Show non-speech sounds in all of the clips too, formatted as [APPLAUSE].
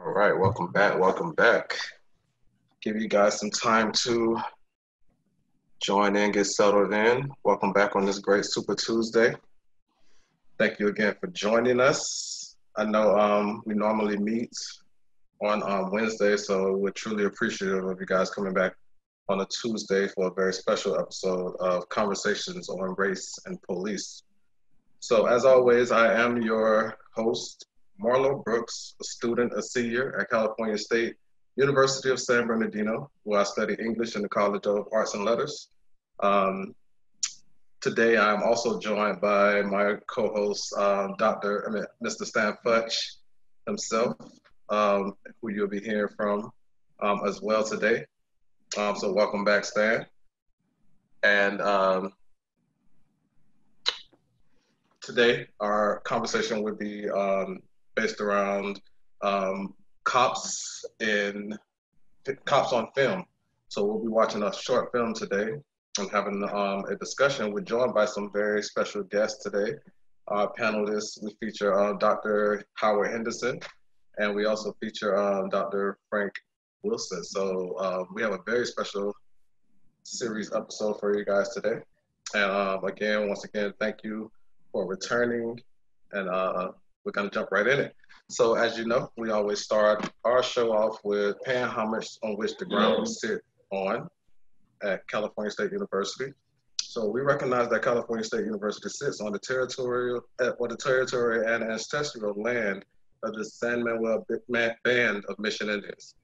All right, welcome back. Welcome back. Give you guys some time to join in, get settled in. Welcome back on this great Super Tuesday. Thank you again for joining us. I know um, we normally meet on um, Wednesday, so we're truly appreciative of you guys coming back on a Tuesday for a very special episode of Conversations on Race and Police. So, as always, I am your host, Marlo Brooks, a student, a senior at California State University of San Bernardino, where I study English in the College of Arts and Letters. Um, today, I'm also joined by my co-host, um, Dr. I mean, Mr. Stan Futch himself, um, who you'll be hearing from um, as well today. Um, so welcome back, Stan. And um, today, our conversation would be um, based around um, cops in cops on film. So we'll be watching a short film today and having um, a discussion. We're joined by some very special guests today. Our panelists, we feature uh, Dr. Howard Henderson, and we also feature um, Dr. Frank Wilson. So um, we have a very special series episode for you guys today. And um, again, once again, thank you for returning. And uh, we're going to jump right in it. So as you know, we always start our show off with paying homage on which the ground we sit on at California State University. So we recognize that California State University sits on the territorial, eh, or the territory and ancestral land of the San Manuel Band of Mission Indians.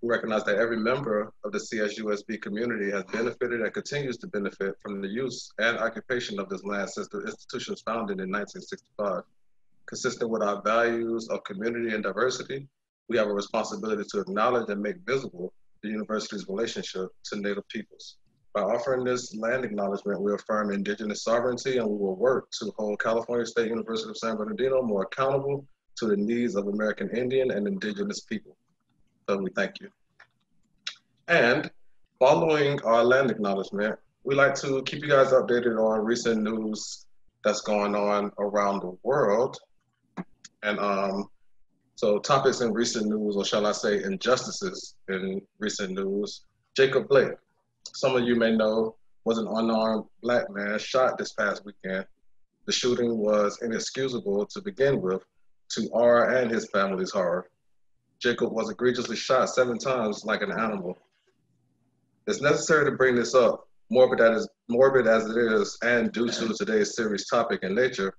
We recognize that every member of the CSUSB community has benefited and continues to benefit from the use and occupation of this land since the institution was founded in 1965. Consistent with our values of community and diversity, we have a responsibility to acknowledge and make visible the university's relationship to Native peoples. By offering this land acknowledgement, we affirm indigenous sovereignty and we will work to hold California State University of San Bernardino more accountable to the needs of American Indian and indigenous people. So we thank you. And following our land acknowledgement, we like to keep you guys updated on recent news that's going on around the world. And um, so topics in recent news, or shall I say injustices in recent news, Jacob Blake, some of you may know, was an unarmed black man shot this past weekend. The shooting was inexcusable to begin with, to our and his family's horror. Jacob was egregiously shot seven times like an animal. It's necessary to bring this up, morbid as, morbid as it is, and due to today's serious topic in nature,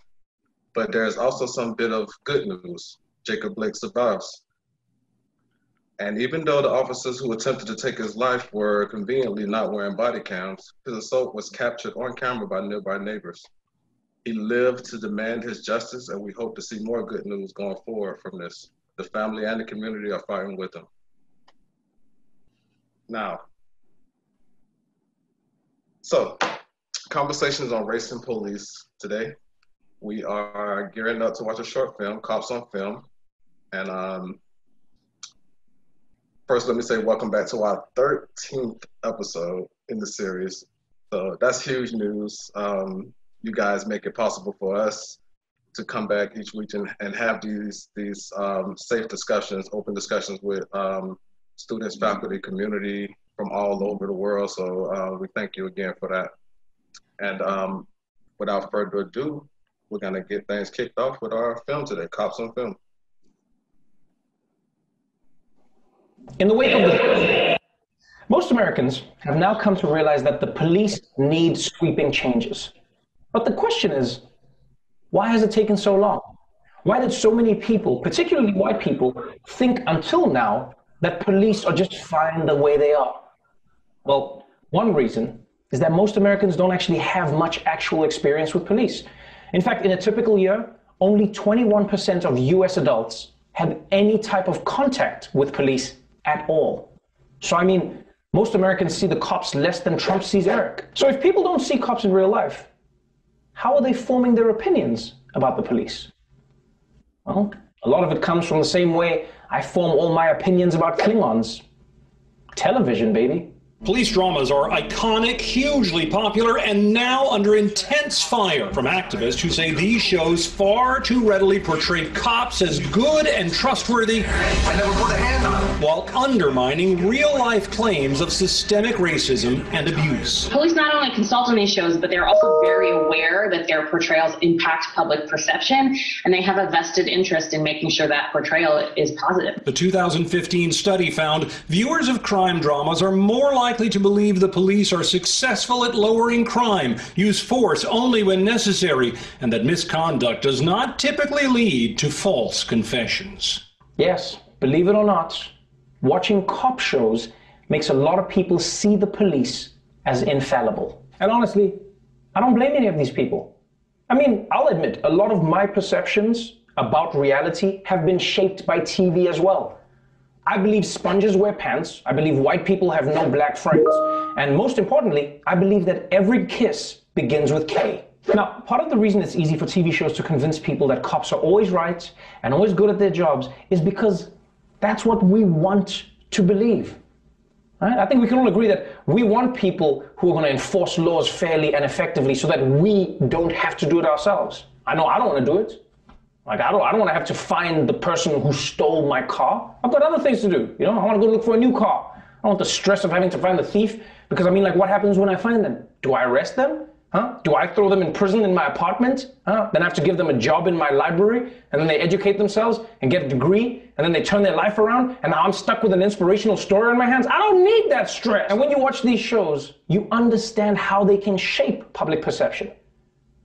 but there's also some bit of good news. Jacob Blake survives. And even though the officers who attempted to take his life were conveniently not wearing body cams, his assault was captured on camera by nearby neighbors. He lived to demand his justice, and we hope to see more good news going forward from this. The family and the community are fighting with him. Now, so conversations on race and police today. We are gearing up to watch a short film, Cops on Film. And um, first, let me say welcome back to our 13th episode in the series. So that's huge news. Um, you guys make it possible for us to come back each week and, and have these these um, safe discussions, open discussions with um, students, faculty, community from all over the world. So uh, we thank you again for that. And um, without further ado, we're gonna get things kicked off with our film today, Cops on Film. In the wake of the most Americans have now come to realize that the police need sweeping changes. But the question is, why has it taken so long? Why did so many people, particularly white people, think until now that police are just fine the way they are? Well, one reason is that most Americans don't actually have much actual experience with police. In fact, in a typical year, only 21% of US adults have any type of contact with police at all. So, I mean, most Americans see the cops less than Trump sees Eric. So, if people don't see cops in real life, how are they forming their opinions about the police? Well, a lot of it comes from the same way I form all my opinions about Klingons. Television, baby. Police dramas are iconic, hugely popular, and now under intense fire from activists who say these shows far too readily portray cops as good and trustworthy while undermining real life claims of systemic racism and abuse. Police not only consult on these shows, but they're also very aware that their portrayals impact public perception, and they have a vested interest in making sure that portrayal is positive. The 2015 study found viewers of crime dramas are more likely likely to believe the police are successful at lowering crime, use force only when necessary, and that misconduct does not typically lead to false confessions. Yes, believe it or not, watching cop shows makes a lot of people see the police as infallible. And honestly, I don't blame any of these people. I mean, I'll admit, a lot of my perceptions about reality have been shaped by TV as well. I believe sponges wear pants. I believe white people have no black friends. And most importantly, I believe that every kiss begins with K. Now, part of the reason it's easy for TV shows to convince people that cops are always right and always good at their jobs is because that's what we want to believe. Right? I think we can all agree that we want people who are going to enforce laws fairly and effectively so that we don't have to do it ourselves. I know I don't want to do it. Like I don't, I don't want to have to find the person who stole my car. I've got other things to do. You know, I want to go look for a new car. I don't want the stress of having to find the thief because I mean, like, what happens when I find them? Do I arrest them? Huh? Do I throw them in prison in my apartment? Huh? Then I have to give them a job in my library, and then they educate themselves and get a degree, and then they turn their life around, and now I'm stuck with an inspirational story in my hands. I don't need that stress. And when you watch these shows, you understand how they can shape public perception.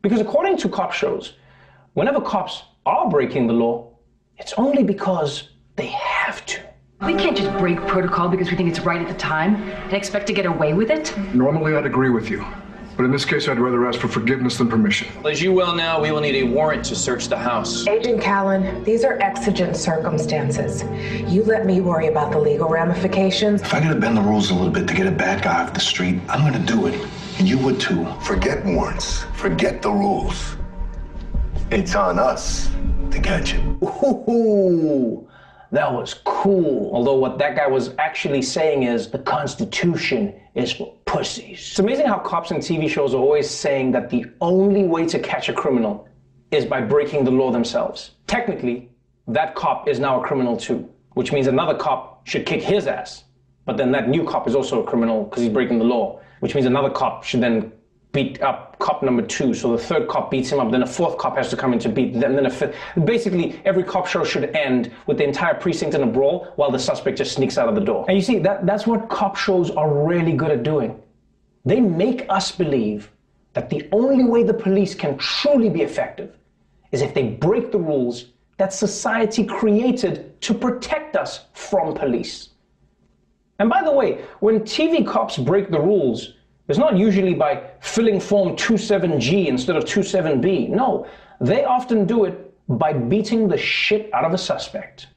Because according to cop shows, whenever cops are breaking the law, it's only because they have to. We can't just break protocol because we think it's right at the time and expect to get away with it. Normally, I'd agree with you. But in this case, I'd rather ask for forgiveness than permission. As you well know, we will need a warrant to search the house. Agent Callan, these are exigent circumstances. You let me worry about the legal ramifications. If I gotta bend the rules a little bit to get a bad guy off the street, I'm gonna do it. And you would too. Forget warrants. Forget the rules. It's on us to catch him. Ooh, that was cool. Although what that guy was actually saying is the Constitution is for pussies. It's amazing how cops in TV shows are always saying that the only way to catch a criminal is by breaking the law themselves. Technically, that cop is now a criminal too, which means another cop should kick his ass. But then that new cop is also a criminal because he's breaking the law, which means another cop should then beat up cop number two. So the third cop beats him up. Then a fourth cop has to come in to beat them. Then a fifth. Basically, every cop show should end with the entire precinct in a brawl while the suspect just sneaks out of the door. And you see, that, that's what cop shows are really good at doing. They make us believe that the only way the police can truly be effective is if they break the rules that society created to protect us from police. And by the way, when TV cops break the rules, it's not usually by filling form 27G instead of 27B. No, they often do it by beating the shit out of a suspect.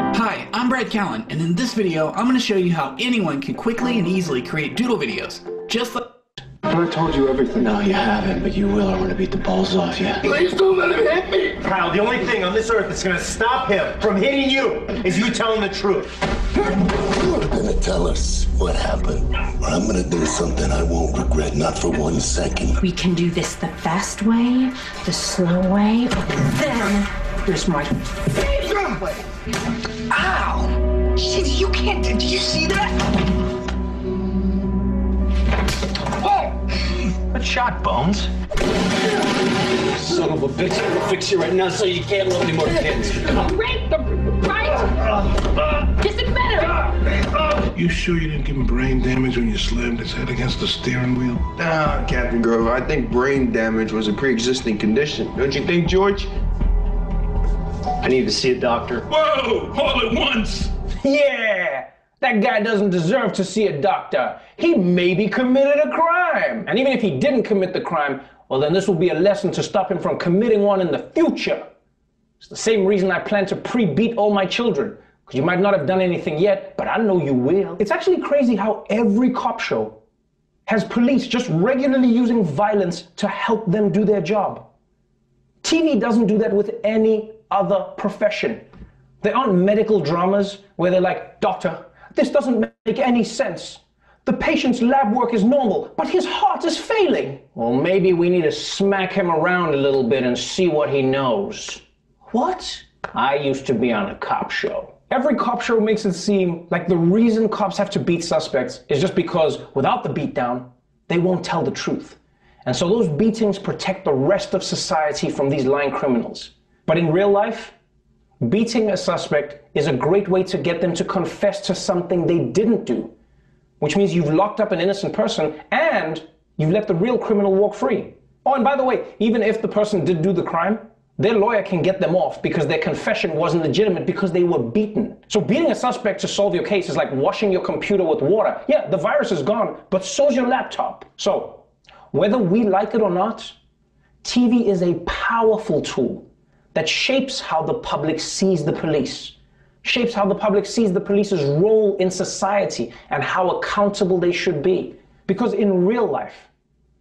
Hi, I'm Brad Callan, and in this video, I'm going to show you how anyone can quickly and easily create doodle videos, just like I told you everything. No, you haven't, but you will. I want to beat the balls off you. Please don't let him hit me! Kyle, the only thing on this earth that's gonna stop him from hitting you is you telling the truth. You're gonna tell us what happened, or I'm gonna do something I won't regret, not for one second. We can do this the fast way, the slow way, or then there's my favorite way. Ow! Shit, you can't. Did you see that? Good shot, Bones. Son of a bitch, I'm gonna fix you right now so you can't love any more kids. Right, right. Is it better? You sure you didn't give him brain damage when you slammed his head against the steering wheel? Ah, Captain Grover, I think brain damage was a pre-existing condition. Don't you think, George? I need to see a doctor. Whoa! All at once! Yeah! That guy doesn't deserve to see a doctor. He maybe committed a crime. And even if he didn't commit the crime, well, then this will be a lesson to stop him from committing one in the future. It's the same reason I plan to pre beat all my children. Because you might not have done anything yet, but I know you will. It's actually crazy how every cop show has police just regularly using violence to help them do their job. TV doesn't do that with any other profession. There aren't medical dramas where they're like, Doctor, this doesn't make any sense. The patient's lab work is normal, but his heart is failing. Well, maybe we need to smack him around a little bit and see what he knows. What? I used to be on a cop show. Every cop show makes it seem like the reason cops have to beat suspects is just because without the beatdown, they won't tell the truth. And so those beatings protect the rest of society from these lying criminals. But in real life, beating a suspect is a great way to get them to confess to something they didn't do, which means you've locked up an innocent person and you've let the real criminal walk free. Oh, and by the way, even if the person did do the crime, their lawyer can get them off because their confession wasn't legitimate because they were beaten. So beating a suspect to solve your case is like washing your computer with water. Yeah, the virus is gone, but so's your laptop. So, whether we like it or not, TV is a powerful tool that shapes how the public sees the police, shapes how the public sees the police's role in society and how accountable they should be. Because in real life,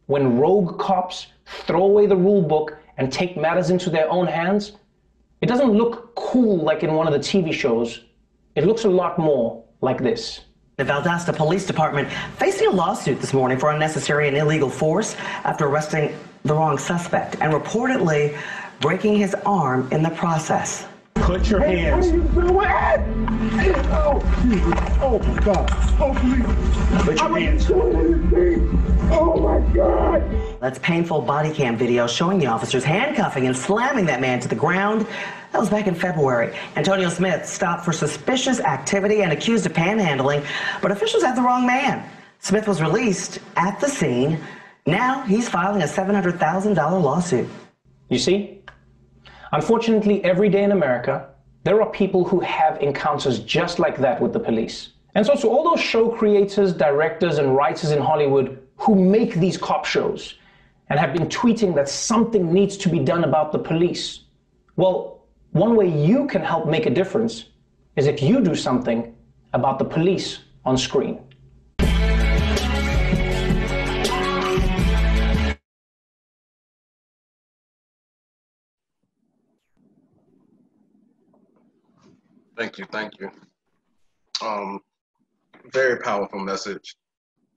when rogue cops throw away the rule book and take matters into their own hands, it doesn't look cool like in one of the TV shows. It looks a lot more like this. The Valdosta Police Department facing a lawsuit this morning for unnecessary and illegal force after arresting the wrong suspect and reportedly breaking his arm in the process. Put your hands. Oh, oh my God. Oh, please. Put your hands. Oh my God. That's painful body cam video showing the officers handcuffing and slamming that man to the ground. That was back in February. Antonio Smith stopped for suspicious activity and accused of panhandling, but officials had the wrong man. Smith was released at the scene. Now he's filing a $700,000 lawsuit. You see? Unfortunately, every day in America, there are people who have encounters just like that with the police. And so, to all those show creators, directors, and writers in Hollywood who make these cop shows and have been tweeting that something needs to be done about the police, well, one way you can help make a difference is if you do something about the police on screen. Thank you, thank you. Um, very powerful message.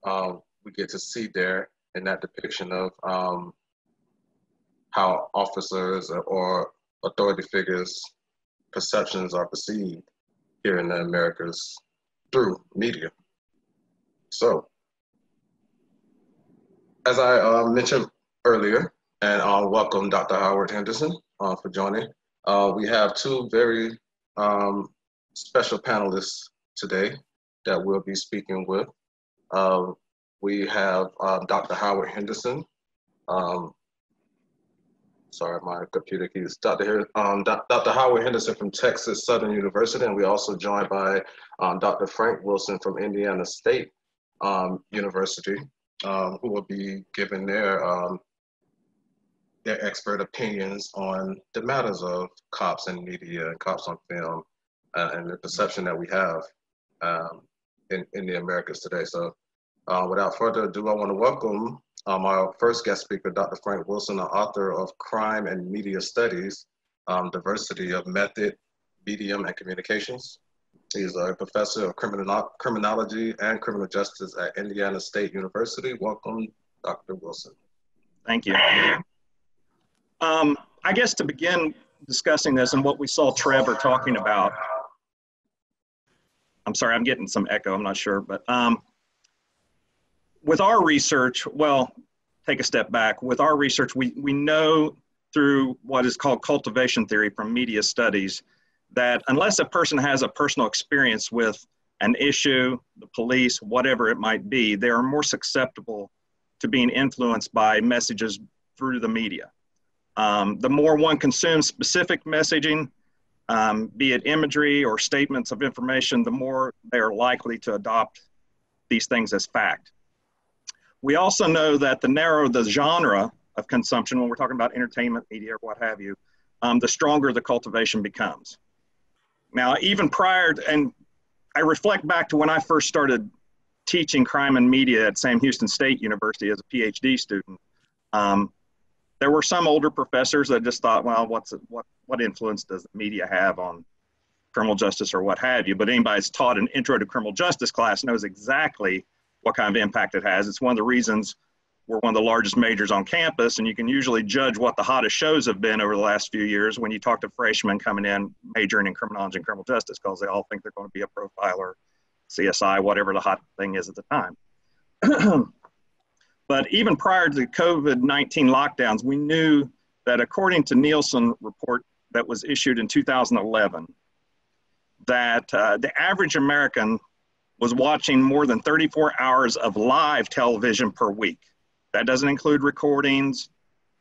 Um, we get to see there in that depiction of um, how officers or authority figures' perceptions are perceived here in the Americas through media. So, as I uh, mentioned earlier, and I'll welcome Dr. Howard Henderson uh, for joining. Uh, we have two very um, special panelists today that we'll be speaking with. Uh, we have um, Dr. Howard Henderson. Um, sorry, my computer keys. Dr. Um, Dr. Howard Henderson from Texas Southern University, and we also joined by um, Dr. Frank Wilson from Indiana State um, University, um, who will be giving their their expert opinions on the matters of cops and media and cops on film uh, and the perception that we have um, in, in the Americas today. So uh, without further ado, I want to welcome um, our first guest speaker, Dr. Frank Wilson, the author of Crime and Media Studies, um, Diversity of Method, Medium, and Communications. He's a professor of criminal, criminology and criminal justice at Indiana State University. Welcome, Dr. Wilson. Thank you. Um, I guess to begin discussing this and what we saw Trevor talking about, I'm sorry, I'm getting some echo, I'm not sure, but um, with our research, well, take a step back. With our research, we, we know through what is called cultivation theory from media studies that unless a person has a personal experience with an issue, the police, whatever it might be, they are more susceptible to being influenced by messages through the media. Um, the more one consumes specific messaging, um, be it imagery or statements of information, the more they are likely to adopt these things as fact. We also know that the narrower the genre of consumption, when we're talking about entertainment, media, or what have you, um, the stronger the cultivation becomes. Now, even prior, to, and I reflect back to when I first started teaching crime and media at Sam Houston State University as a PhD student. Um, there were some older professors that just thought, well, what's it, what what influence does the media have on criminal justice or what have you? But anybody that's taught an intro to criminal justice class knows exactly what kind of impact it has. It's one of the reasons we're one of the largest majors on campus, and you can usually judge what the hottest shows have been over the last few years when you talk to freshmen coming in majoring in criminology and criminal justice because they all think they're going to be a profiler, CSI, whatever the hot thing is at the time. [CLEARS THROAT] but even prior to the COVID 19 lockdowns, we knew that according to Nielsen report that was issued in 2011, that uh, the average American was watching more than 34 hours of live television per week. That doesn't include recordings,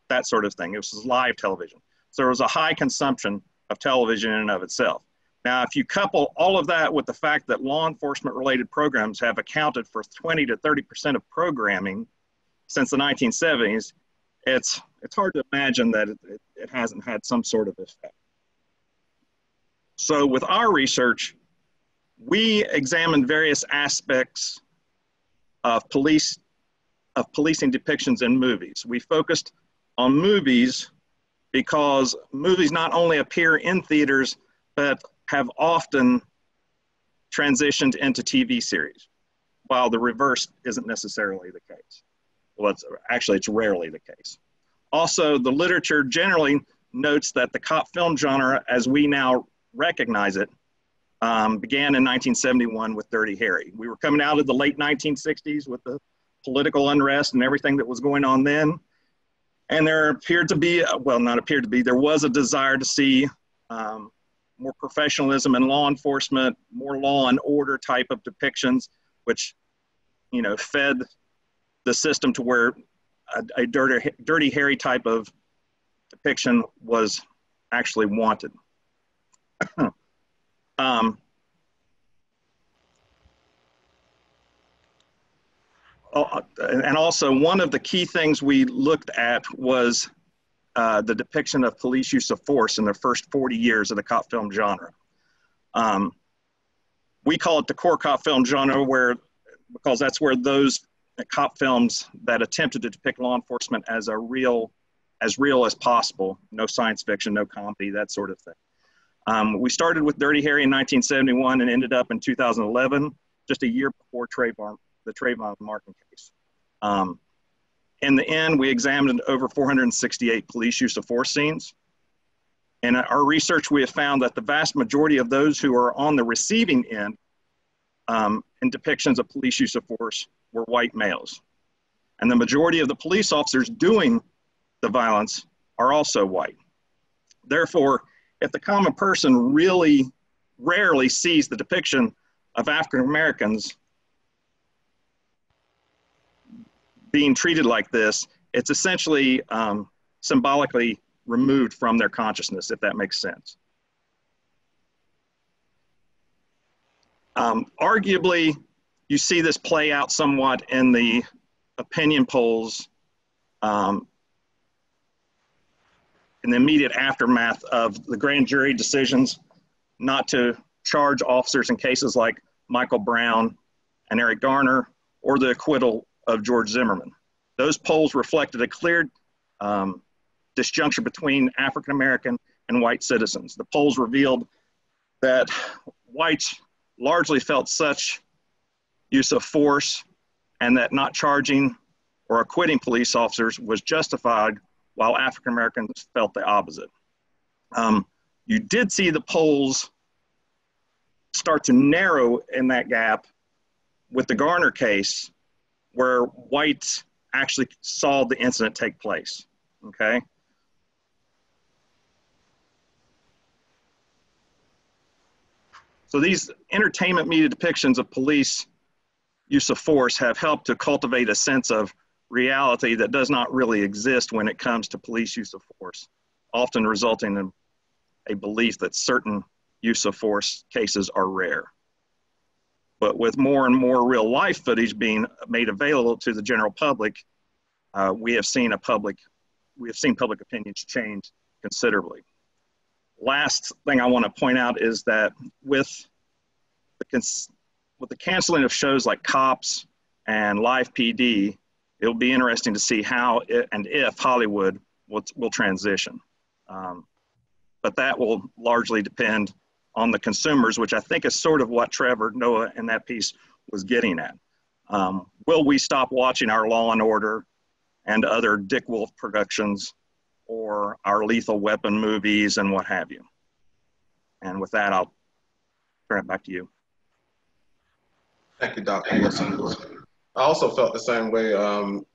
that sort of thing. It was live television. So there was a high consumption of television in and of itself. Now, if you couple all of that with the fact that law enforcement related programs have accounted for 20 to 30% of programming since the 1970s, it's, it's hard to imagine that it, it, it hasn't had some sort of effect. So with our research, we examined various aspects of police of policing depictions in movies. We focused on movies because movies not only appear in theaters but have often transitioned into TV series, while the reverse isn't necessarily the case. Well, it's, actually, it's rarely the case. Also, the literature generally notes that the cop film genre, as we now recognize it, um, began in 1971 with Dirty Harry. We were coming out of the late 1960s with the political unrest and everything that was going on then. And there appeared to be, well, not appeared to be, there was a desire to see um, more professionalism in law enforcement, more law and order type of depictions, which, you know, fed the system to where a, a dirty, dirty Harry type of depiction was actually wanted. [CLEARS THROAT] um, oh, and also one of the key things we looked at was uh, the depiction of police use of force in the first 40 years of the cop film genre. Um, we call it the core cop film genre where because that's where those cop films that attempted to depict law enforcement as a real as real as possible no science fiction no comedy that sort of thing um, we started with Dirty Harry in 1971 and ended up in 2011, just a year before Trayvon, the Trayvon Martin case. Um, in the end, we examined over 468 police use of force scenes. In our research, we have found that the vast majority of those who are on the receiving end um, in depictions of police use of force were white males. And the majority of the police officers doing the violence are also white. Therefore, if the common person really rarely sees the depiction of African Americans being treated like this, it's essentially um, symbolically removed from their consciousness, if that makes sense. Um, arguably, you see this play out somewhat in the opinion polls um, in the immediate aftermath of the grand jury decisions not to charge officers in cases like Michael Brown and Eric Garner or the acquittal of George Zimmerman. Those polls reflected a clear um, disjunction between African American and white citizens. The polls revealed that whites largely felt such use of force and that not charging or acquitting police officers was justified while African Americans felt the opposite. Um, you did see the polls start to narrow in that gap with the Garner case, where whites actually saw the incident take place. Okay. So these entertainment media depictions of police use of force have helped to cultivate a sense of reality that does not really exist when it comes to police use of force, often resulting in a belief that certain use of force cases are rare. But with more and more real life footage being made available to the general public, uh, we have seen a public, we have seen public opinions change considerably. Last thing I want to point out is that with the, with the canceling of shows like Cops and Live PD, it'll be interesting to see how it, and if Hollywood will, will transition. Um, but that will largely depend on the consumers, which I think is sort of what Trevor Noah in that piece was getting at. Um, will we stop watching our Law and Order and other Dick Wolf productions or our Lethal Weapon movies and what have you? And with that, I'll turn it back to you. Thank you, Dr. Wilson. I also felt the same way um,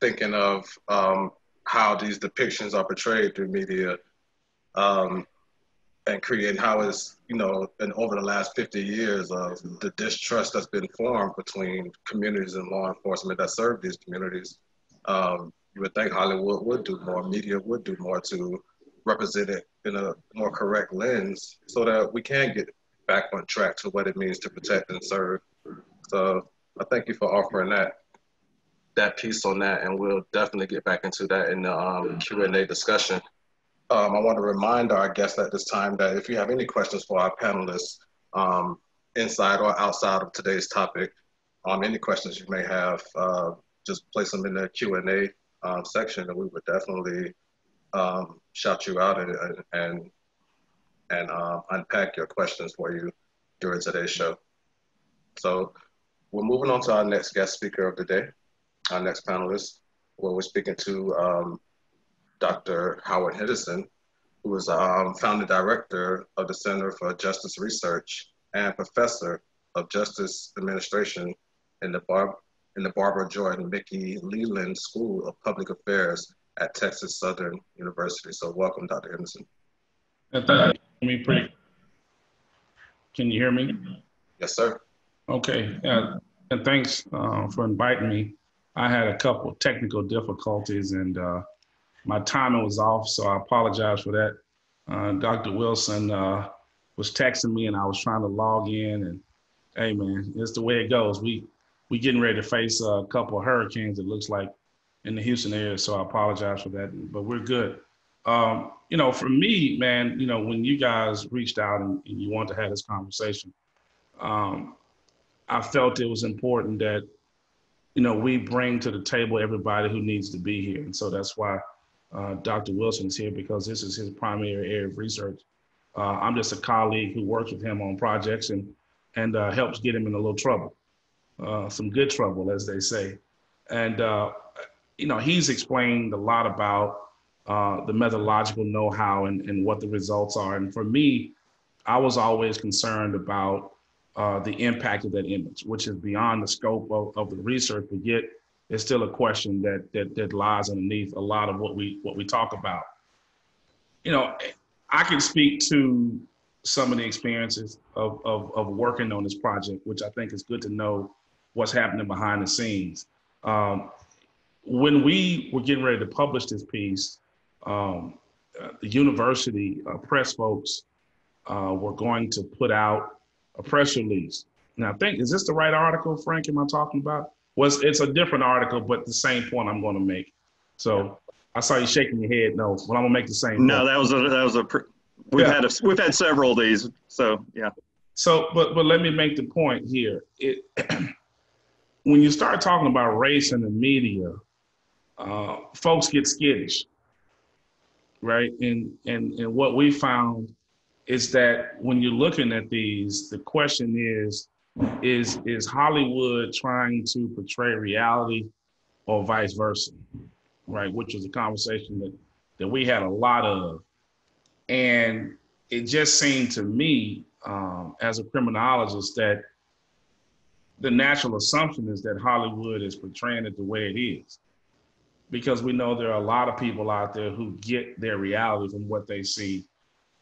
thinking of um, how these depictions are portrayed through media um, and create how it's, you know, and over the last 50 years of the distrust that's been formed between communities and law enforcement that serve these communities. Um, you would think Hollywood would do more, media would do more to represent it in a more correct lens so that we can get back on track to what it means to protect and serve. So I thank you for offering that that piece on that, and we'll definitely get back into that in the um, Q&A discussion. Um, I want to remind our guests at this time that if you have any questions for our panelists, um, inside or outside of today's topic, um, any questions you may have, uh, just place them in the Q&A um, section, and we would definitely um, shout you out and and, and uh, unpack your questions for you during today's show. So we're moving on to our next guest speaker of the day our next panelist, where we're speaking to um, Dr. Howard Henderson, who is um, founding director of the Center for Justice Research and professor of Justice Administration in the, Bar- in the Barbara Jordan Mickey Leland School of Public Affairs at Texas Southern University. So welcome, Dr. Henderson. I mean, pretty. Can you hear me? Yes, sir. Okay, uh, and thanks uh, for inviting me. I had a couple technical difficulties and uh, my timing was off, so I apologize for that. Uh, Dr. Wilson uh, was texting me and I was trying to log in and hey man, it's the way it goes. We we getting ready to face a couple of hurricanes. It looks like in the Houston area, so I apologize for that, but we're good. Um, you know, for me, man, you know, when you guys reached out and, and you want to have this conversation, um, I felt it was important that you know, we bring to the table everybody who needs to be here. And so that's why uh, Dr. Wilson is here because this is his primary area of research. Uh, I'm just a colleague who works with him on projects and, and uh, helps get him in a little trouble, uh, some good trouble, as they say. And, uh, you know, he's explained a lot about uh, the methodological know-how and, and what the results are. And for me, I was always concerned about uh, the impact of that image, which is beyond the scope of, of the research, but yet it's still a question that, that that lies underneath a lot of what we what we talk about. You know, I can speak to some of the experiences of, of, of working on this project, which I think is good to know what's happening behind the scenes. Um, when we were getting ready to publish this piece, um, uh, the university uh, press folks uh, were going to put out a press release. Now, I think is this the right article, Frank? Am I talking about? Was it's a different article, but the same point I'm going to make. So I saw you shaking your head. No, but I'm gonna make the same. No, point. that was a that was a. We've yeah. had a, we've had several of these. So yeah. So, but but let me make the point here. It [CLEARS THROAT] when you start talking about race in the media, uh, folks get skittish, right? And and and what we found is that when you're looking at these, the question is, is is Hollywood trying to portray reality or vice versa? Right, which was a conversation that that we had a lot of. And it just seemed to me, um, as a criminologist, that the natural assumption is that Hollywood is portraying it the way it is. Because we know there are a lot of people out there who get their reality from what they see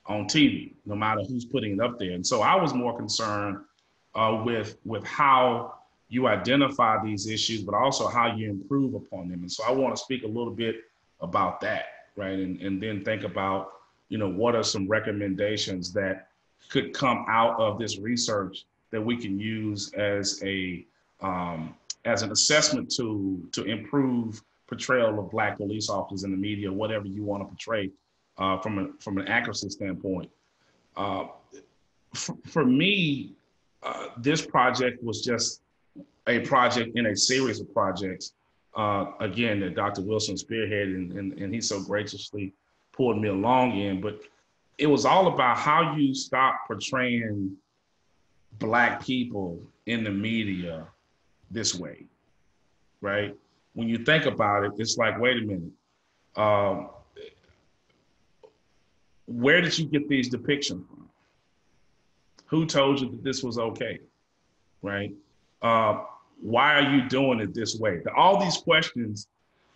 on TV, no matter who's putting it up there. And so I was more concerned uh, with with how you identify these issues, but also how you improve upon them. And so I want to speak a little bit about that, right? And and then think about you know what are some recommendations that could come out of this research that we can use as a um, as an assessment tool to improve portrayal of black police officers in the media, whatever you want to portray uh, from a, from an accuracy standpoint. Uh, for, for me, uh, this project was just a project in a series of projects. Uh, again, that Dr. Wilson spearheaded, and, and, and he so graciously pulled me along in. But it was all about how you stop portraying black people in the media this way, right? When you think about it, it's like, wait a minute. Um, where did you get these depictions from? Who told you that this was okay, right? Uh, why are you doing it this way? All these questions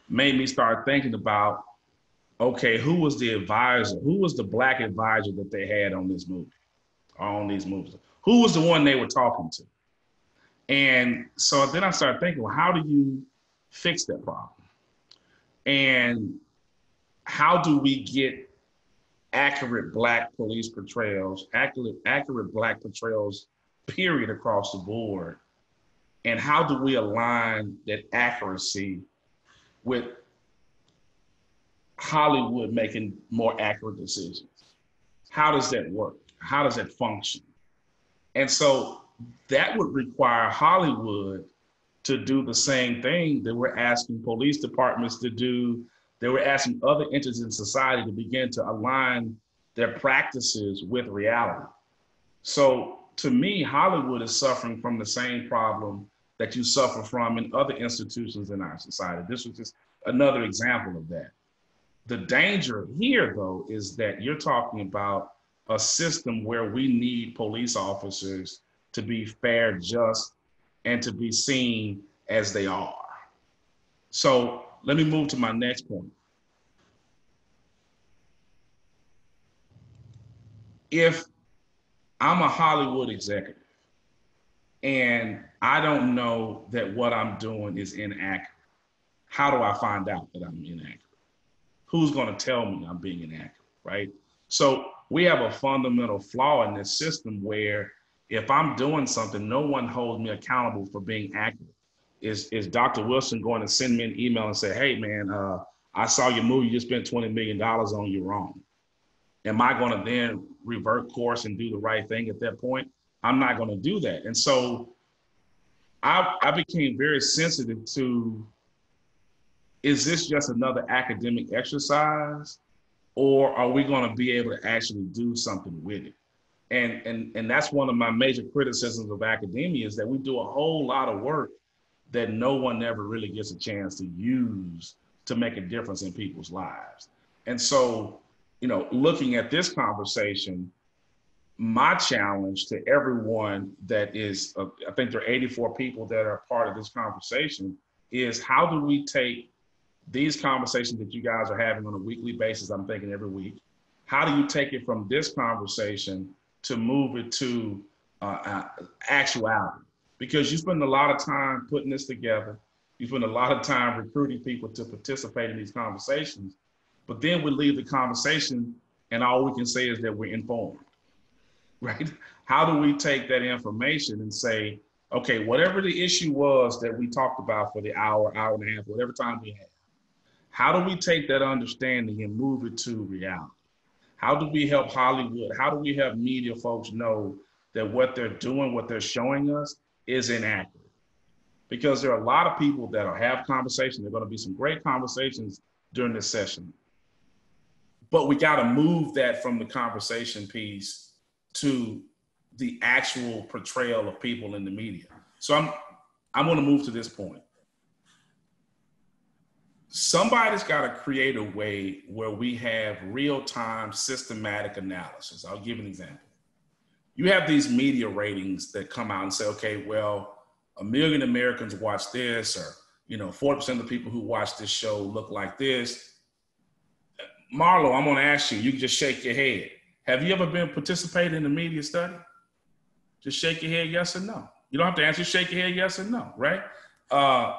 made me start thinking about, okay, who was the advisor? Who was the black advisor that they had on this movie, on these movies? Who was the one they were talking to? And so then I started thinking, well, how do you fix that problem? And how do we get accurate black police portrayals, accurate, accurate black portrayals, period, across the board? And how do we align that accuracy with Hollywood making more accurate decisions? How does that work? How does that function? And so that would require Hollywood to do the same thing that we're asking police departments to do, that we're asking other entities in society to begin to align their practices with reality. So to me, Hollywood is suffering from the same problem that you suffer from in other institutions in our society. This was just another example of that. The danger here, though, is that you're talking about a system where we need police officers to be fair, just, and to be seen as they are. So let me move to my next point. If I'm a Hollywood executive and I don't know that what I'm doing is inaccurate, how do I find out that I'm inaccurate? Who's going to tell me I'm being inaccurate, right? So we have a fundamental flaw in this system where if I'm doing something, no one holds me accountable for being accurate. Is is Dr. Wilson going to send me an email and say, "Hey, man, uh, I saw your movie. You just spent twenty million dollars on you wrong." Am I going to then revert course and do the right thing at that point? I'm not going to do that. And so, I I became very sensitive to. Is this just another academic exercise, or are we going to be able to actually do something with it? and and and that's one of my major criticisms of academia is that we do a whole lot of work that no one ever really gets a chance to use to make a difference in people's lives. And so you know looking at this conversation my challenge to everyone that is uh, i think there are 84 people that are part of this conversation is how do we take these conversations that you guys are having on a weekly basis i'm thinking every week how do you take it from this conversation to move it to uh, uh, actuality because you spend a lot of time putting this together. You spend a lot of time recruiting people to participate in these conversations, but then we leave the conversation and all we can say is that we're informed, [LAUGHS] right? How do we take that information and say, okay, whatever the issue was that we talked about for the hour, hour and a half, whatever time we had, how do we take that understanding and move it to reality? How do we help Hollywood? How do we help media folks know that what they're doing, what they're showing us is inaccurate? Because there are a lot of people that will have conversations. There are going to be some great conversations during this session. But we got to move that from the conversation piece to the actual portrayal of people in the media. So I'm I'm going to move to this point somebody's got to create a way where we have real-time systematic analysis i'll give an example you have these media ratings that come out and say okay well a million americans watch this or you know 40% of the people who watch this show look like this. Marlo i'm to ask you you can just shake your head. Have you ever been participating in a media study? Just shake your head yes or no. You don't have to answer shake your head yes or no right? Uh,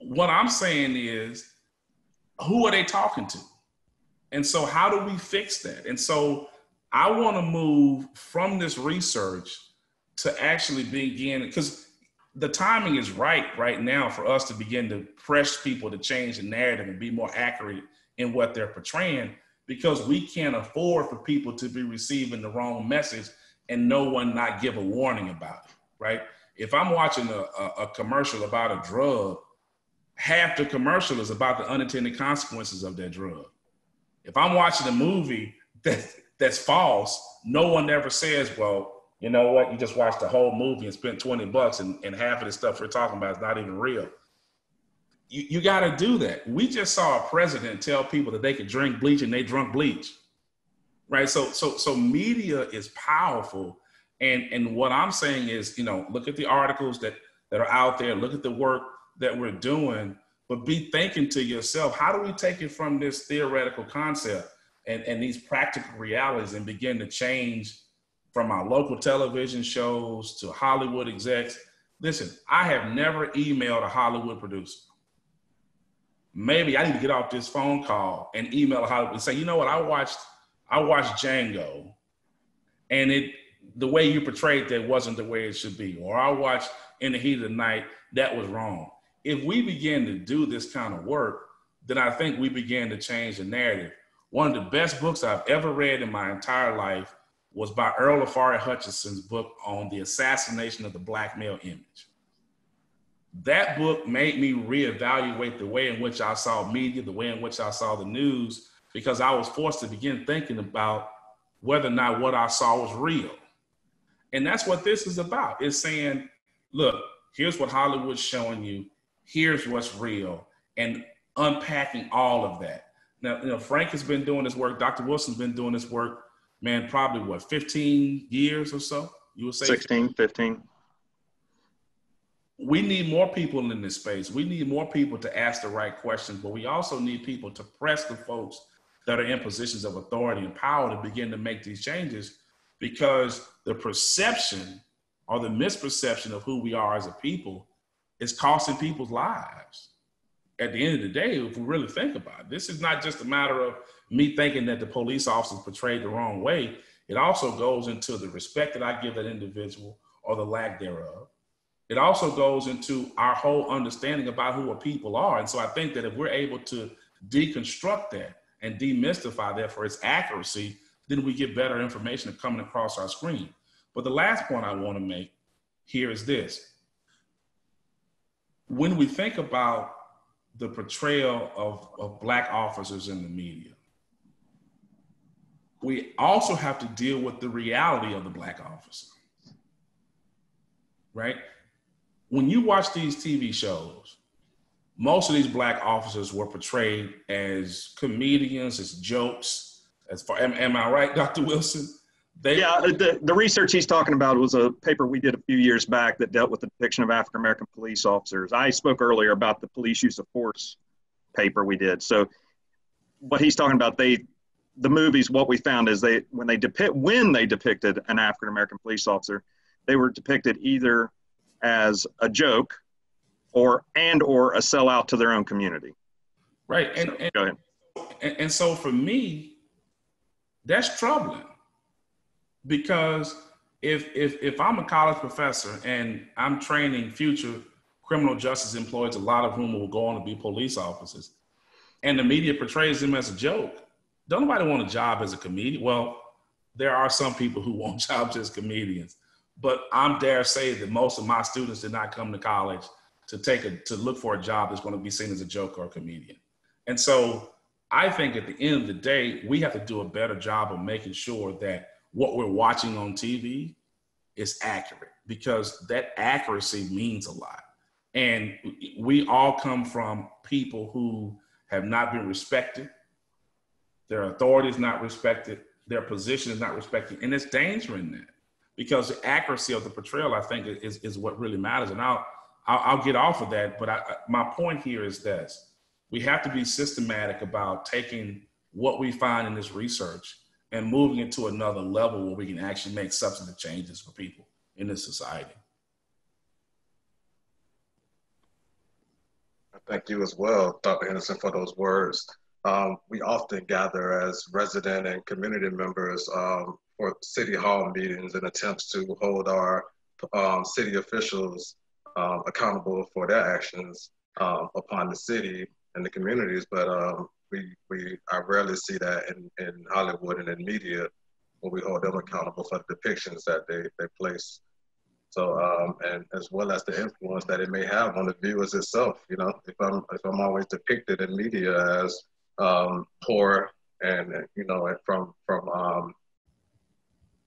what I'm saying is, who are they talking to? And so, how do we fix that? And so, I want to move from this research to actually begin because the timing is right right now for us to begin to press people to change the narrative and be more accurate in what they're portraying because we can't afford for people to be receiving the wrong message and no one not give a warning about it right if i'm watching a, a, a commercial about a drug half the commercial is about the unintended consequences of that drug. If I'm watching a movie [LAUGHS] that that's false, no one ever says, well, you know what? You just watched the whole movie and spent 20 bucks and, and half of the stuff we're talking about is not even real. You, you got to do that. We just saw a president tell people that they could drink bleach and they drunk bleach. Right. So, so, so media is powerful. And, and what I'm saying is, you know, look at the articles that, that are out there, look at the work that we're doing, but be thinking to yourself, how do we take it from this theoretical concept and, and these practical realities and begin to change from our local television shows to Hollywood execs. Listen, I have never emailed a Hollywood producer. Maybe I need to get off this phone call and email a Hollywood and say, you know what, I watched, I watched Django, and it the way you portrayed that wasn't the way it should be. Or I watched In the Heat of the Night, that was wrong. If we begin to do this kind of work, then I think we begin to change the narrative. One of the best books I've ever read in my entire life was by Earl Ofari Hutchinson's book on the assassination of the black male image. That book made me reevaluate the way in which I saw media, the way in which I saw the news, because I was forced to begin thinking about whether or not what I saw was real. And that's what this is about. It's saying, look, here's what Hollywood's showing you, here's what's real, and unpacking all of that. Now, you know, Frank has been doing this work, Dr. Wilson's been doing this work man, probably what, 15 years or so? You would say 16, 15. We need more people in this space. We need more people to ask the right questions, but we also need people to press the folks that are in positions of authority and power to begin to make these changes because the perception or the misperception of who we are as a people is costing people's lives. At the end of the day, if we really think about it, this is not just a matter of me thinking that the police officers portrayed the wrong way, it also goes into the respect that I give that individual or the lack thereof. It also goes into our whole understanding about who a people are. And so I think that if we're able to deconstruct that and demystify that for its accuracy, then we get better information coming across our screen. But the last point I want to make here is this. When we think about the portrayal of, of Black officers in the media, we also have to deal with the reality of the black officer. Right? When you watch these TV shows, most of these black officers were portrayed as comedians, as jokes. As far, am, am I right, [LAUGHS] Dr. Wilson? They, yeah, uh, the, the research he's talking about was a paper we did a few years back that dealt with the depiction of African American police officers. I spoke earlier about the police use of force paper we did. So, what he's talking about, they the movies, what we found is they when they depict when they depicted an African American police officer, they were depicted either as a joke or and or a sellout to their own community. Right. And, so, and go ahead. And, and so for me, that's troubling because if if if I'm a college professor and I'm training future criminal justice employees, a lot of whom will go on to be police officers, and the media portrays them as a joke, don't nobody want a job as a comedian. Well, there are some people who [LAUGHS] want jobs as comedians, but I'm dare say that most of my students did not come to college to take a to look for a job that's going to be seen as a joke or a comedian. And so I think at the end of the day, we have to do a better job of making sure that what we're watching on TV is accurate because that accuracy means a lot. And we all come from people who have not been respected their authority is not respected, their position is not respected, and it's danger in that because the accuracy of the portrayal, I think, is, is what really matters. And I'll, I'll, I'll get off of that, but I, my point here is this: we have to be systematic about taking what we find in this research and moving it to another level where we can actually make substantive changes for people in this society. Thank you as well, Dr. Henderson, for those words um, we often gather as resident and community members um, for city hall meetings and attempts to hold our um, city officials um, accountable for their actions um, upon the city and the communities. But um, we, we, I rarely see that in, in Hollywood and in media when we hold them accountable for the depictions that they, they place. So, um, and as well as the influence that it may have on the viewers itself, you know, if I'm, if I'm always depicted in media as um, poor and you know from from um,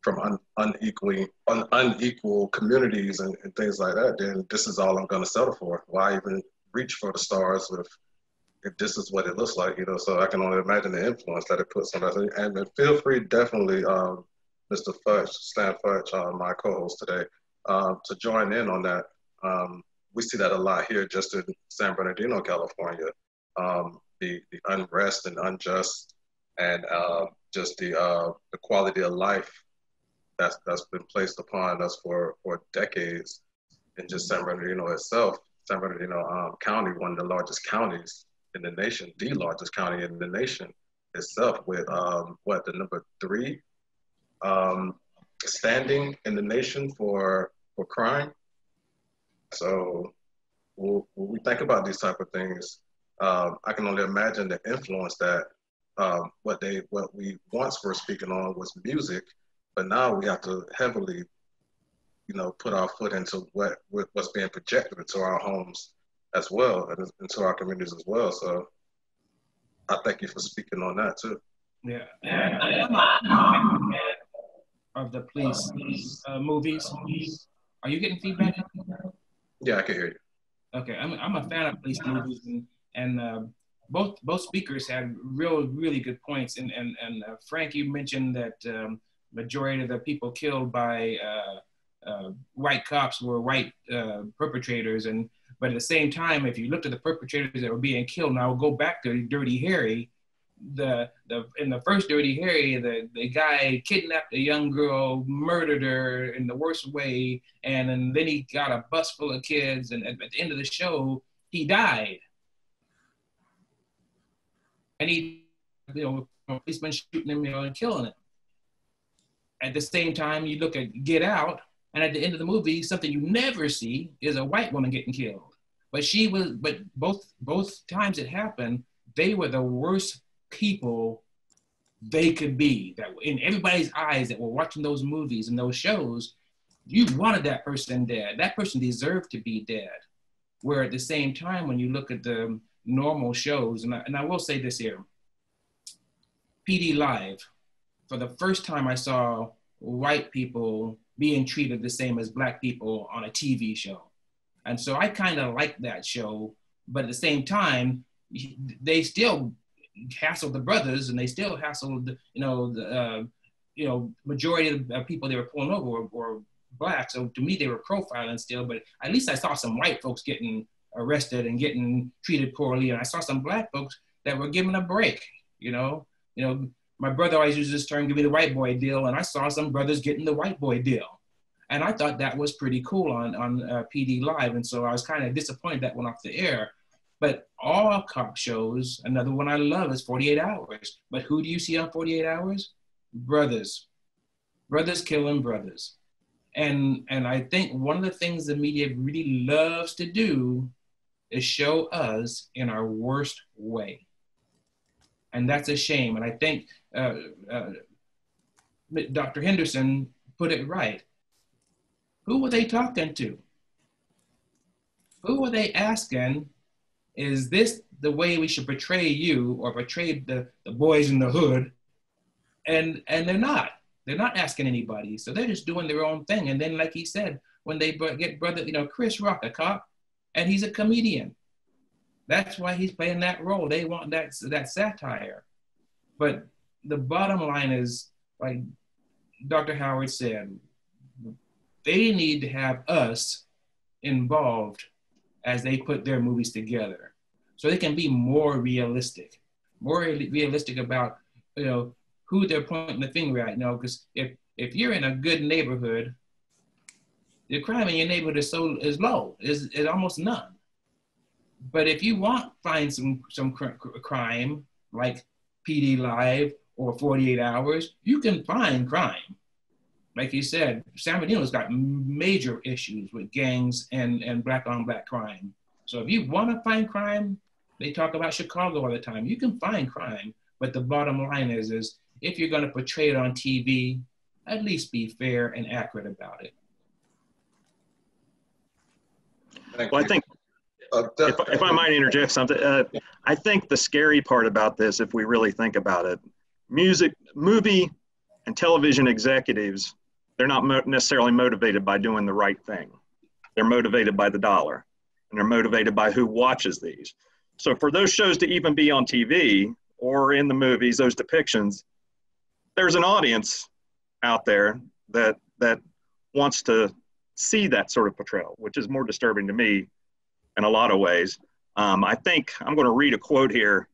from un, unequally un, unequal communities and, and things like that, then this is all I'm going to settle for. Why even reach for the stars if if this is what it looks like, you know? So I can only imagine the influence that it puts on us. And, feel free, definitely, um, Mr. Fudge, Stan Fudge, uh, my co-host today, um, to join in on that. Um, we see that a lot here, just in San Bernardino, California. Um, the, the unrest and unjust, and uh, just the uh, the quality of life that's that's been placed upon us for for decades in just San Bernardino itself. San Bernardino um, County, one of the largest counties in the nation, the largest county in the nation itself, with um, what the number three um, standing in the nation for for crime. So when we think about these type of things, um, I can only imagine the influence that um, what they what we once were speaking on was music, but now we have to heavily, you know, put our foot into what what's being projected into our homes as well and into our communities as well. So I thank you for speaking on that too. Yeah. [CLEARS THROAT] Of the police uh, movies. Are you getting feedback? Yeah, I can hear you. Okay, I'm, I'm a fan of police movies, and, and uh, both both speakers had real really good points. And and and uh, Frank, you mentioned that um, majority of the people killed by uh, uh, white cops were white uh, perpetrators, and but at the same time, if you looked at the perpetrators that were being killed, now we'll go back to Dirty Harry. The the in the first Dirty Harry, the the guy kidnapped a young girl, murdered her in the worst way, and, and then he got a bus full of kids, and at, at the end of the show, he died. And he, you know, policeman shooting him, you know, and killing him. At the same time, you look at Get Out, and at the end of the movie, something you never see is a white woman getting killed. But she was, but both both times it happened, they were the worst people they could be. That in everybody's eyes that were watching those movies and those shows, you wanted that person dead. That person deserved to be dead. Where at the same time, when you look at the normal shows, and I, and I will say this here, PD Live, for the first time I saw white people being treated the same as black people on a TV show. And so I kind of like that show, but at the same time, they still hassled the brothers, and they still hassled, you know, the uh, you know majority of the people they were pulling over were, were black. So to me, they were profiling still. But at least I saw some white folks getting arrested and getting treated poorly, and I saw some black folks that were given a break. You know, you know, my brother always uses this term, "Give me the white boy deal," and I saw some brothers getting the white boy deal and I thought that was pretty cool on on uh, PD Live, and so I was kind of disappointed that went off the air. But all cop shows, another one I love is 48 Hours. But who do you see on 48 Hours? Brothers, brothers killing brothers, and and I think one of the things the media really loves to do is show us in our worst way, and that's a shame. And I think uh, uh, Dr. Henderson put it right who were they talking to? Who were they asking, is this the way we should portray you or portray the, the boys in the hood? And and they're not. They're not asking anybody. So they're just doing their own thing. And then, like he said, when they get brother, you know, Chris Rock, a cop, and he's a comedian. That's why he's playing that role. They want that that satire. But the bottom line is, like Dr. Howard said, they need to have us involved as they put their movies together. So they can be more realistic more realistic about you know who they're pointing the finger at you know because if if you're in a good neighborhood the crime in your neighborhood is so is low is is almost none. But if you want find some some cr- crime like pd live or 48 hours you can find crime like you said, San Bernardino's got major issues with gangs and, and black on black crime. So if you want to find crime, they talk about Chicago all the time. You can find crime, but the bottom line is, is if you're going to portray it on TV, at least be fair and accurate about it. well, I think uh, if, if I might interject something, uh, I think the scary part about this, if we really think about it, music, movie and television executives, they're not mo- necessarily motivated by doing the right thing. They're motivated by the dollar, and they're motivated by who watches these. So for those shows to even be on TV or in the movies, those depictions, there's an audience out there that that wants to see that sort of portrayal, which is more disturbing to me in a lot of ways. Um, I think I'm going to read a quote here.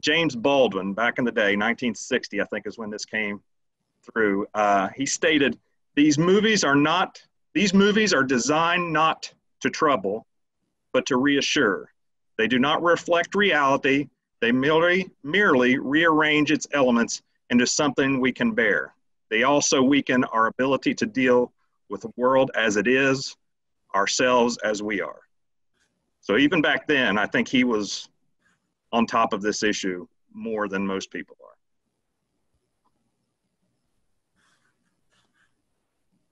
James Baldwin, back in the day, 1960, I think is when this came through. Uh, he stated, "These movies are not. These movies are designed not to trouble, but to reassure. They do not reflect reality. They merely merely rearrange its elements into something we can bear. They also weaken our ability to deal with the world as it is, ourselves as we are. So even back then, I think he was on top of this issue more than most people are.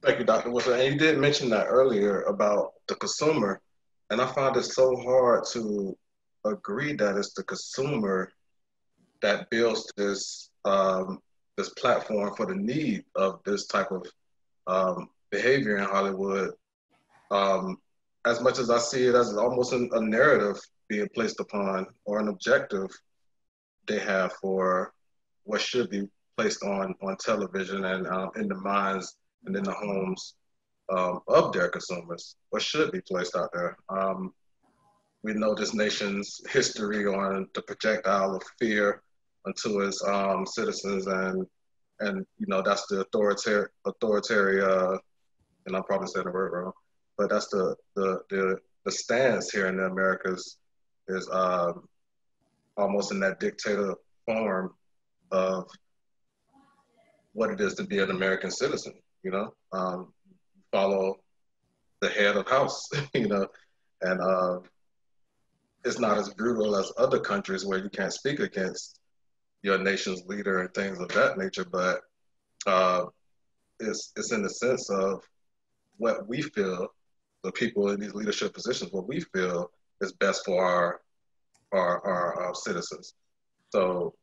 Thank you, Dr. Wilson. And you did mention that earlier about the consumer. And I find it so hard to agree that it's the consumer that builds this um, this platform for the need of this type of um, behavior in Hollywood. Um, as much as I see it as almost an, a narrative being placed upon or an objective they have for what should be placed on on television and um, in the minds and in the homes um, of their consumers, what should be placed out there. Um, we know this nation's history on the projectile of fear unto its um, citizens, and and you know that's the authoritarian, authoritarian, uh, and I'm probably saying the word wrong, but that's the the the, the stance here in the Americas is um, almost in that dictator form of what it is to be an American citizen. You know, um, follow the head of house. [LAUGHS] You know, and uh, it's not as brutal as other countries where you can't speak against your nation's leader and things of that nature, but uh, it's it's in the sense of what we feel, the people in these leadership positions, what we feel is best for our our, our, our citizens. So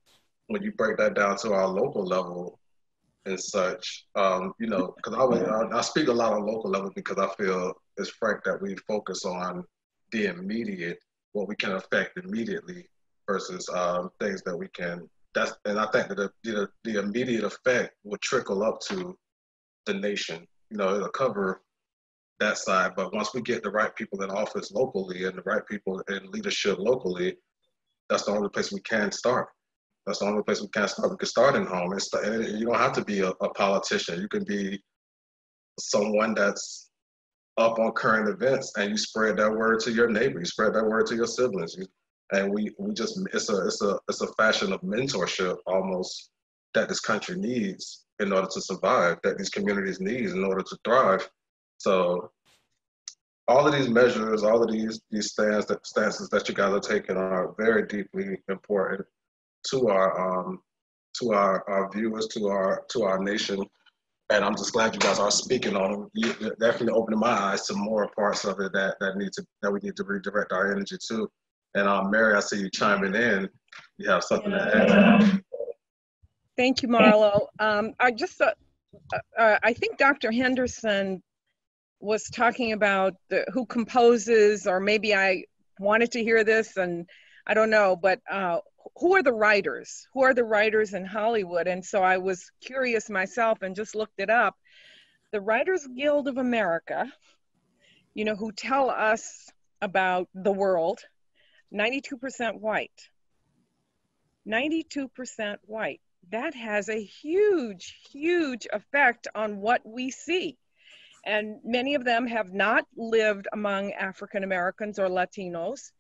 when you break that down to our local level and such, um, you know, because I, I, I speak a lot on local level because I feel it's frank that we focus on the immediate, what we can affect immediately versus um, things that we can that's and I think that the, the, the immediate effect will trickle up to the nation. You know, it'll cover that side, but once we get the right people in office locally and the right people in leadership locally, that's the only place we can start. That's the only place we can start. We can start in home. It's the, you don't have to be a, a politician. You can be someone that's up on current events and you spread that word to your neighbor. You spread that word to your siblings. You and we we just it's a it's a it's a fashion of mentorship almost that this country needs in order to survive, that these communities need in order to thrive. So all of these measures, all of these these stance that, stances that you guys are taking are very deeply important to our um, to our, our viewers, to our to our nation. And I'm just glad you guys are speaking on them. You definitely opening my eyes to more parts of it that, that need to that we need to redirect our energy to. And um, Mary, I see you chiming in. You have something yeah. to add. Thank you, Marlo. Um, I just, uh, uh, I think Dr. Henderson was talking about the, who composes, or maybe I wanted to hear this, and I don't know, but uh, who are the writers? Who are the writers in Hollywood? And so I was curious myself and just looked it up. The Writers Guild of America, you know, who tell us about the world 92% white. 92% white. That has a huge, huge effect on what we see. And many of them have not lived among African Americans or Latinos.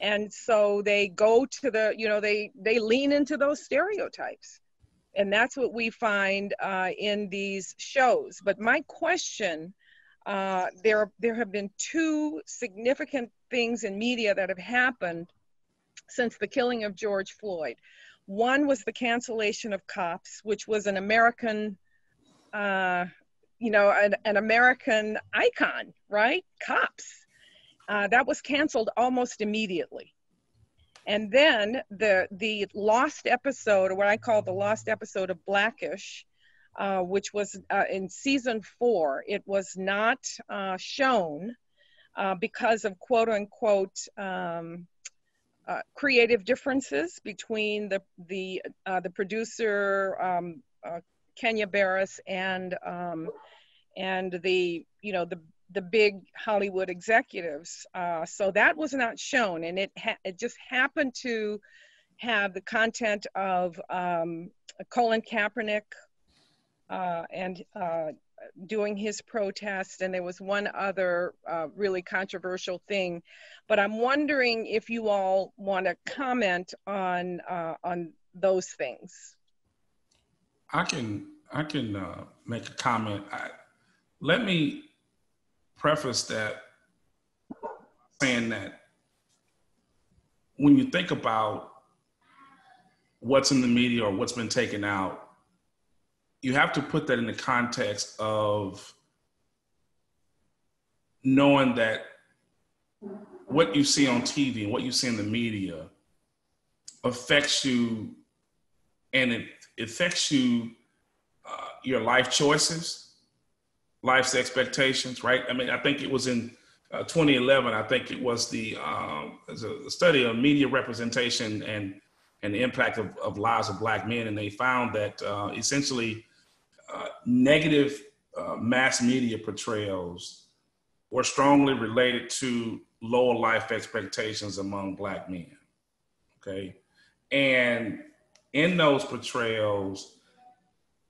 And so they go to the, you know, they, they lean into those stereotypes. And that's what we find uh, in these shows. But my question uh, there, there have been two significant things in media that have happened since the killing of George Floyd. One was the cancellation of cops, which was an American, uh, you know, an, an, American icon, right? Cops. Uh, that was canceled almost immediately. And then the the lost episode, or what I call the lost episode of Blackish, uh, which was uh, in season four. It was not uh, shown uh, because of quote unquote um, uh, creative differences between the the the producer um, Kenya Barris and um, and the you know the the big Hollywood executives. so that was not shown, and it ha- it just happened to have the content of um, Colin Kaepernick uh, and uh, doing his protest, and there was one other uh, really controversial thing. But I'm wondering if you all want to comment on uh, on those things. I can I can uh, make a comment. I, let me preface that saying that when you think about what's in the media or what's been taken out, you have to put that in the context of knowing that what you see on TV and what you see in the media affects you and it affects you uh, your life choices life's expectations right i mean i think it was in uh, 2011 i think it was the um, a study of media representation and and the impact of, of lives of black men. And they found that uh, essentially uh, negative uh, mass media portrayals were strongly related to lower life expectations among black men. Okay. And in those portrayals,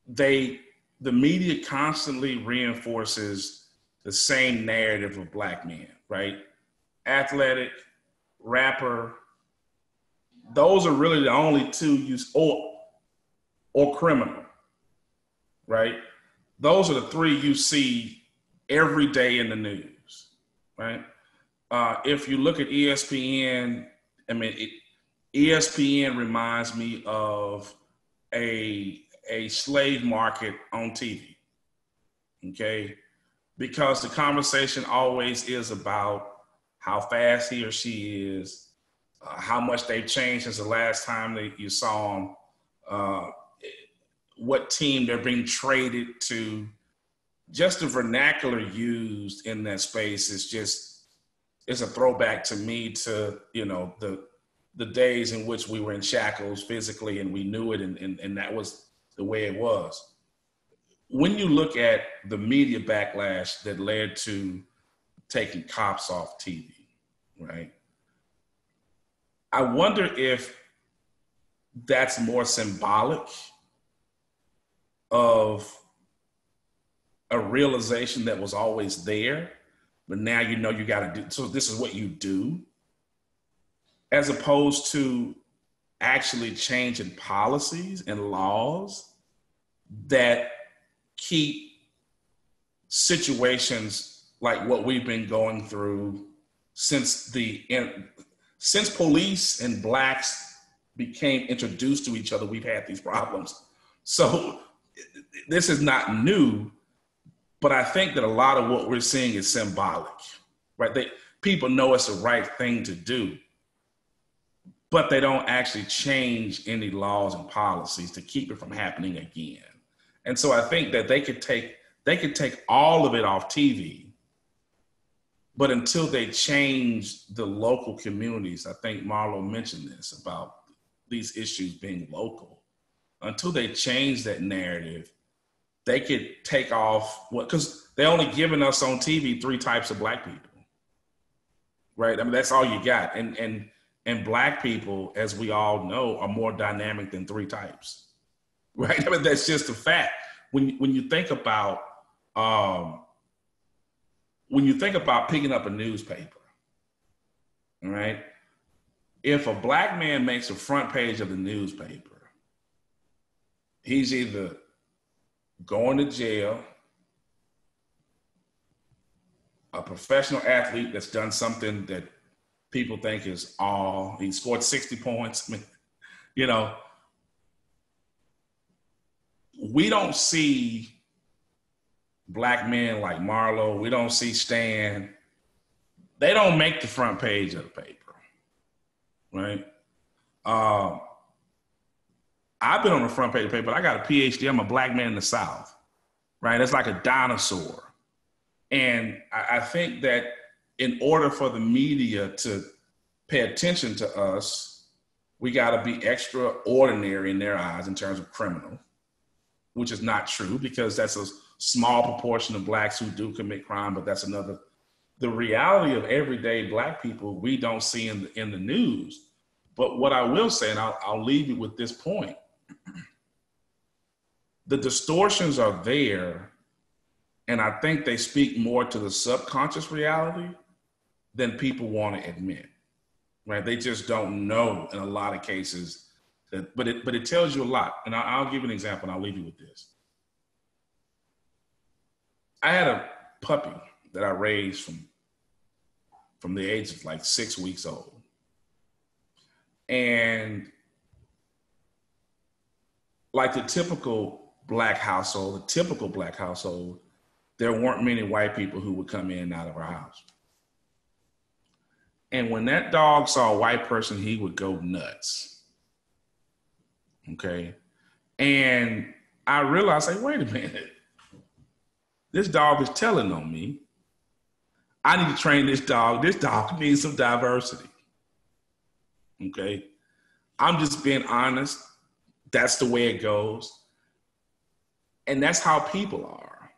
they the media constantly reinforces the same narrative of black men, right? Athletic, rapper, those are really the only two use or or criminal, right? Those are the three you see every day in the news, right? Uh, if you look at ESPN, I mean, it, ESPN reminds me of a a slave market on TV. Okay, because the conversation always is about how fast he or she is, uh, how much they've changed since the last time that you saw them, uh, what team they're being traded to. Just the vernacular used in that space is just it's a throwback to me to you know the the days in which we were in shackles physically and we knew it and, and, and that was the way it was. When you look at the media backlash that led to taking cops off TV, right? I wonder if that's more symbolic of a realization that was always there, but now you know you got to do. So this is what you do, as opposed to actually changing policies and laws that keep situations like what we've been going through since the since police and blacks became introduced to each other, we've had these problems. So this is not new, but I think that a lot of what we're seeing is symbolic, right? They, people know it's the right thing to do, but they don't actually change any laws and policies to keep it from happening again. And so I think that they could take they could take all of it off TV but until they change the local communities, I think Marlo mentioned this about these issues being local. Until they change that narrative, they could take off what because they're only giving us on TV three types of black people. Right? I mean, that's all you got. And and and black people, as we all know, are more dynamic than three types. [LAUGHS] Right? I mean, that's just a fact. When when you think about um, when you think about picking up a newspaper, right? If a black man makes the front page of the newspaper, he's either going to jail, a professional athlete that's done something that people think is all, he scored 60 points. I mean, you know, we don't see black men like Marlo, we don't see Stan. They don't make the front page of the paper, right? Um, I've been on the front page of the paper. I got a PhD. I'm a black man in the South, right? That's like a dinosaur. And I, I think that in order for the media to pay attention to us, we got to be extraordinary in their eyes in terms of criminal, which is not true because that's a small proportion of blacks who do commit crime, but that's another. The reality of everyday black people we don't see in the, in the news. But what I will say, and I'll, I'll leave you with this point the distortions are there, and I think they speak more to the subconscious reality than people want to admit. Right? They just don't know in a lot of cases. That, but it but it tells you a lot. And I, I'll give an example, and I'll leave you with this. I had a puppy that I raised from from the age of like six weeks old. And like the typical black household, the typical black household, there weren't many white people who would come in and out of our house. And when that dog saw a white person, he would go nuts. Okay. And I realized, like, wait a minute. This dog is telling on me. I need to train this dog. This dog [LAUGHS] needs some diversity. Okay. I'm just being honest. That's the way it goes. And that's how people are,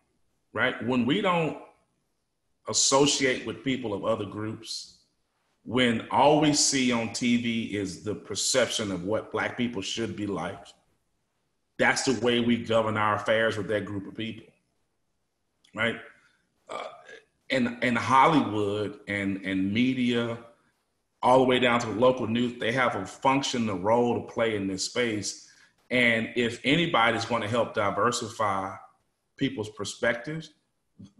right? When we don't associate with people of other groups, when all we see on TV is the perception of what Black people should be like, that's the way we govern our affairs with that group of people, right? Uh, and, and Hollywood and, and media, all the way down to the local news, they have a function, a role to play in this space and if anybody's going to help diversify people's perspectives,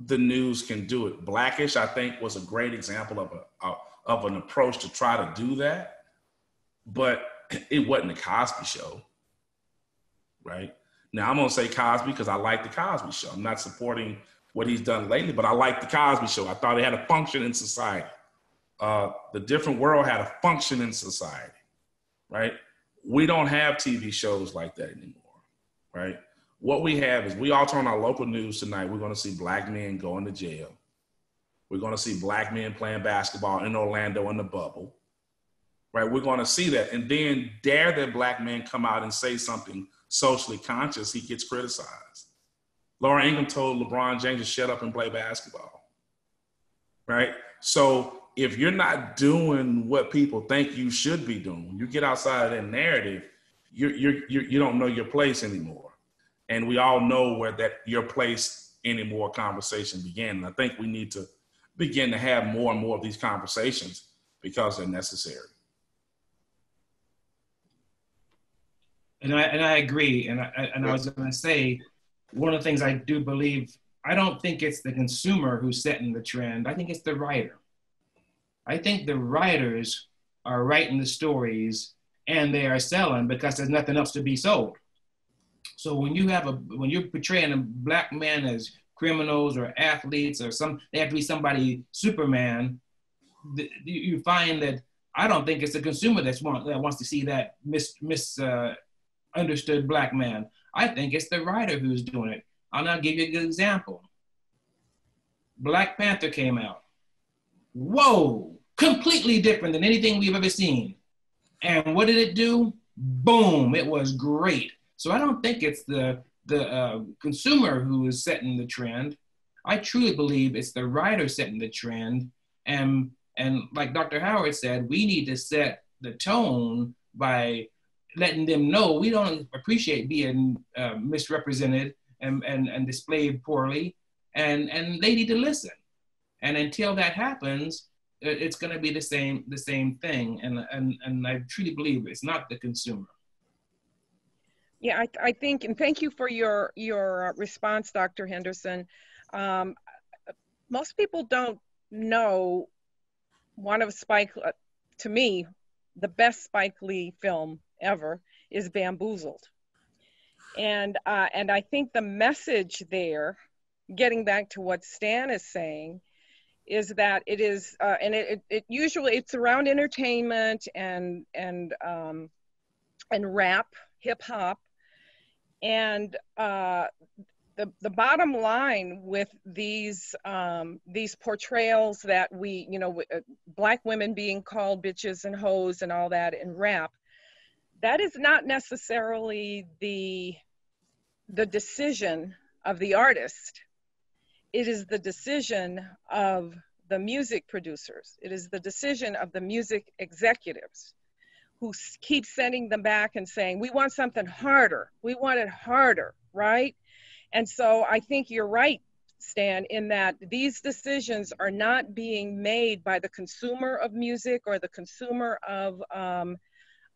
the news can do it. Blackish, I think, was a great example of a, of an approach to try to do that, but [CLEARS THROAT] it wasn't a Cosby Show, right? Now I'm gonna say Cosby because I like the Cosby Show. I'm not supporting what he's done lately, but I like the Cosby Show. I thought it had a function in society. Uh, the different world had a function in society, right? we don't have TV shows like that anymore, right? What we have is we all turn on our local news tonight. We're going to see black men going to jail. We're going to see black men playing basketball in Orlando in the bubble, right? We're going to see that. And then dare that black man come out and say something socially conscious, he gets criticized. Laura Ingraham told LeBron James to shut up and play basketball, right? So if you're not doing what people think you should be doing, you get outside of that narrative, you're, you're, you're, you don't know your place anymore. And we all know where that your place anymore conversation began. And I think we need to begin to have more and more of these conversations because they're necessary. And I, and I agree. And I, and I was going to say, one of the things I do believe, I don't think it's the consumer who's setting the trend. I think it's the writer. I think the writers are writing the stories and they are selling because there's nothing else to be sold. So when you have a when you're portraying a black man as criminals or athletes or some they have to be somebody Superman, you find that I don't think it's the consumer that's want, that wants to see that mis, mis uh, understood black man. I think it's the writer who's doing it. I'll now give you a good example. Black Panther came out. Whoa, completely different than anything we've ever seen. And what did it do? Boom, it was great. So I don't think it's the, the uh, consumer who is setting the trend. I truly believe it's the writer setting the trend. And, and like Dr. Howard said, we need to set the tone by letting them know we don't appreciate being uh, misrepresented and, and, and displayed poorly. And, and they need to listen. And until that happens, it's going to be the same the same thing and and and i truly believe it's not the consumer yeah i, I think and thank you for your your response dr henderson um, most people don't know one of spike uh, to me the best spike lee film ever is bamboozled and uh, and i think the message there getting back to what stan is saying is that it is, uh, and it, it, it, usually it's around entertainment and and um, and rap hip hop. And uh, the, the bottom line with these um, these portrayals that we, you know, uh, black women being called bitches and hoes and all that in rap, that is not necessarily the the decision of the artist. It is the decision of the music producers. It is the decision of the music executives who keep sending them back and saying, we want something harder. We want it harder, right? And so I think you're right, Stan, in that these decisions are not being made by the consumer of music or the consumer of, um,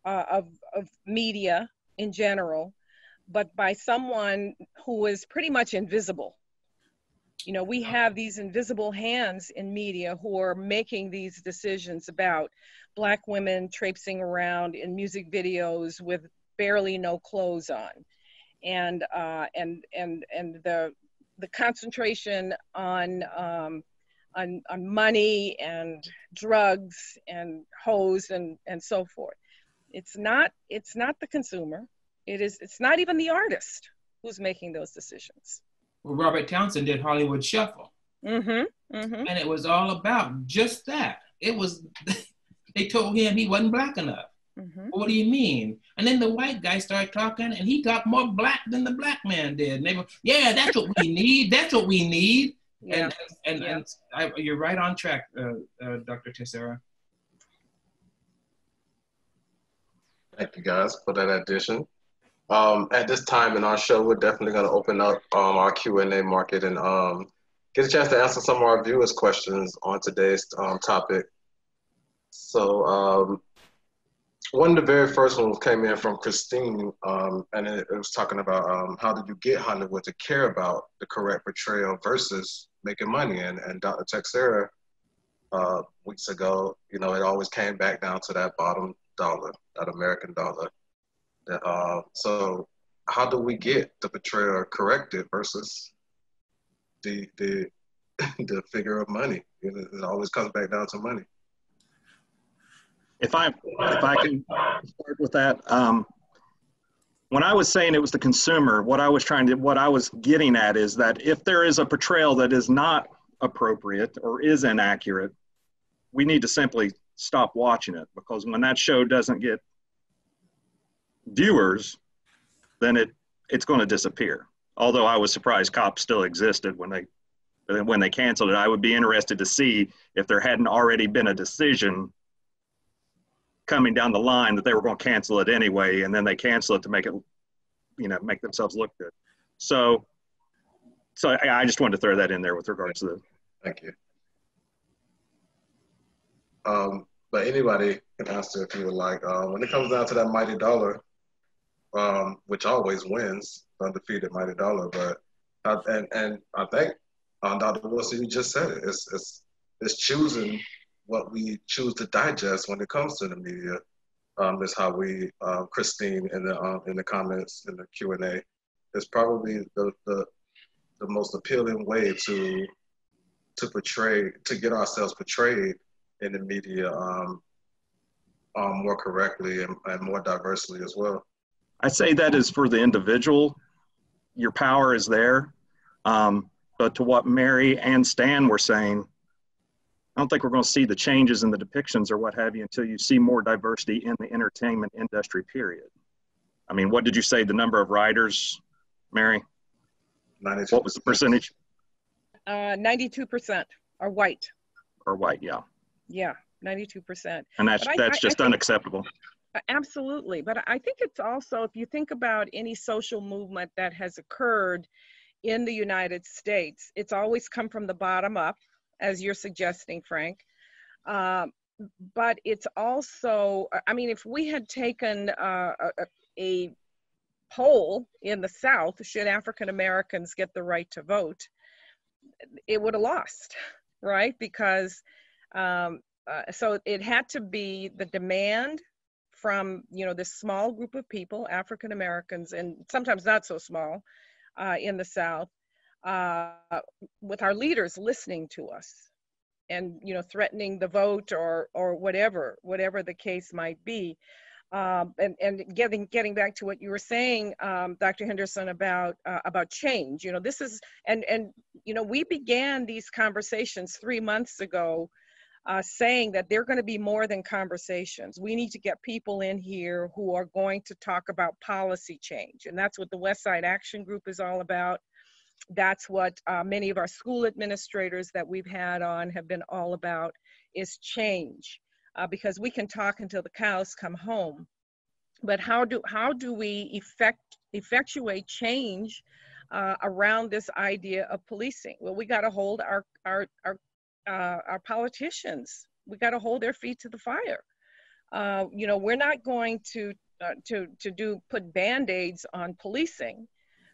uh, of, of media in general, but by someone who is pretty much invisible you know we have these invisible hands in media who are making these decisions about black women traipsing around in music videos with barely no clothes on. And uh, and and and the the concentration on um, on, on money and drugs and hoes and and so forth. It's not it's not the consumer. It is it's not even the artist who's making those decisions well, Robert Townsend did Hollywood Shuffle. Mm-hmm, mm-hmm. And it was all about just that. It was, [LAUGHS] they told him he wasn't black enough. Mm-hmm. What do you mean? And then the white guy started talking, and he talked more black than the black man did. And they were, yeah, that's what we need. That's what we need. Yeah. And and, yeah. and I, you're right on track, uh, uh, Dr. Texeira. Thank you guys for that addition. Um, at this time in our show, we're definitely going to open up um, our Q&A market and um, get a chance to answer some of our viewers' questions on today's um, topic. So um, one of the very first ones came in from Christine, um, and it, it, was talking about how did you get Hollywood to care about the correct portrayal versus making money? And, and Dr. Texeira, uh, weeks ago, you know, it always came back down to that bottom dollar, that American dollar. Uh, so how do we get the portrayal corrected versus the the [LAUGHS] the figure of money? It, it always comes back down to money. If I if I can start with that, um, when I was saying it was the consumer, what I was trying to what I was getting at is that if there is a portrayal that is not appropriate or is inaccurate, we need to simply stop watching it because when that show doesn't get viewers, then it it's going to disappear. Although I was surprised cops still existed when they when they canceled it. I would be interested to see if there hadn't already been a decision coming down the line that they were going to cancel it anyway, and then they cancel it to make it, you know, make themselves look good. So, so I, I just wanted to throw that in there with regards to the. Thank you. Um, but anybody can answer if you would like. Uh, when it comes down to that mighty dollar, um, which always wins, undefeated mighty dollar. But and and I think Dr. Wilson, you just said it. It's it's it's choosing what we choose to digest when it comes to the media. Um, is how we uh, Christine in the um, in the comments in the Q and A is probably the, the the most appealing way to to portray to get ourselves portrayed in the media um, um, more correctly and, and more diversely as well. I say that is for the individual. Your power is there. Um, but to what Mary and Stan were saying, I don't think we're going to see the changes in the depictions or what have you until you see more diversity in the entertainment industry, period. I mean, what did you say the number of writers, Mary? 92 What was the percentage? Uh, 92% are white. Or white, yeah. Yeah, 92%. And that's, But I- that's I- I just think- unacceptable. Absolutely. But I think it's also, if you think about any social movement that has occurred in the United States, it's always come from the bottom up, as you're suggesting, Frank. Um, but it's also, I mean, if we had taken uh, a, a poll in the South, should African Americans get the right to vote, it would have lost, right? Because um, uh, so it had to be the demand from you know this small group of people, African Americans, and sometimes not so small, uh, in the South, uh, with our leaders listening to us, and you know threatening the vote or or whatever whatever the case might be. Um, and, and getting getting back to what you were saying, um, Dr. Henderson, about uh, about change. You know, this is and and you know we began these conversations three months ago, uh, saying that they're going to be more than conversations. We need to get people in here who are going to talk about policy change, and that's what the West Side Action Group is all about. That's what uh, many of our school administrators that we've had on have been all about is change uh, because we can talk until the cows come home. But how do how do we effect effectuate change uh, around this idea of policing? Well, we got to hold our our our uh, our politicians. We got to hold their feet to the fire. Uh, you know, we're not going to uh, to to do put band aids on policing.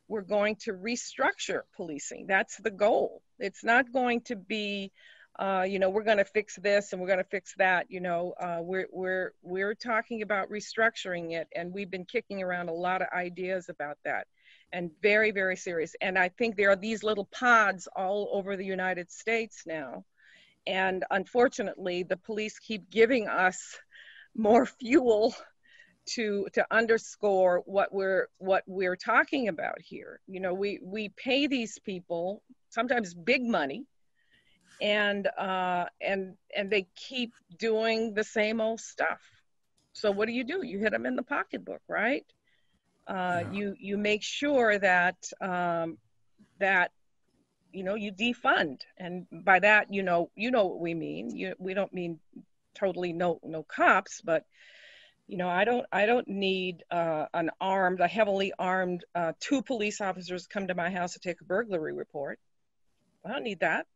We're going to restructure policing. That's the goal. It's not going to be uh, you know, we're going to fix this and we're going to fix that. You know, uh, we're we're we're talking about restructuring it, and we've been kicking around a lot of ideas about that, and very very serious. And I think there are these little pods all over the United States now, and unfortunately, the police keep giving us more fuel to to underscore what we're what we're talking about here. You know, we we pay these people sometimes big money and uh, and and they keep doing the same old stuff. So what do you do? You hit them in the pocketbook, right? Uh, yeah. You you make sure that um, that you know you defund, and by that you know you know what we mean. You, we don't mean totally no no cops, but you know I don't I don't need uh, an armed, a heavily armed uh, two police officers come to my house to take a burglary report. I don't need that.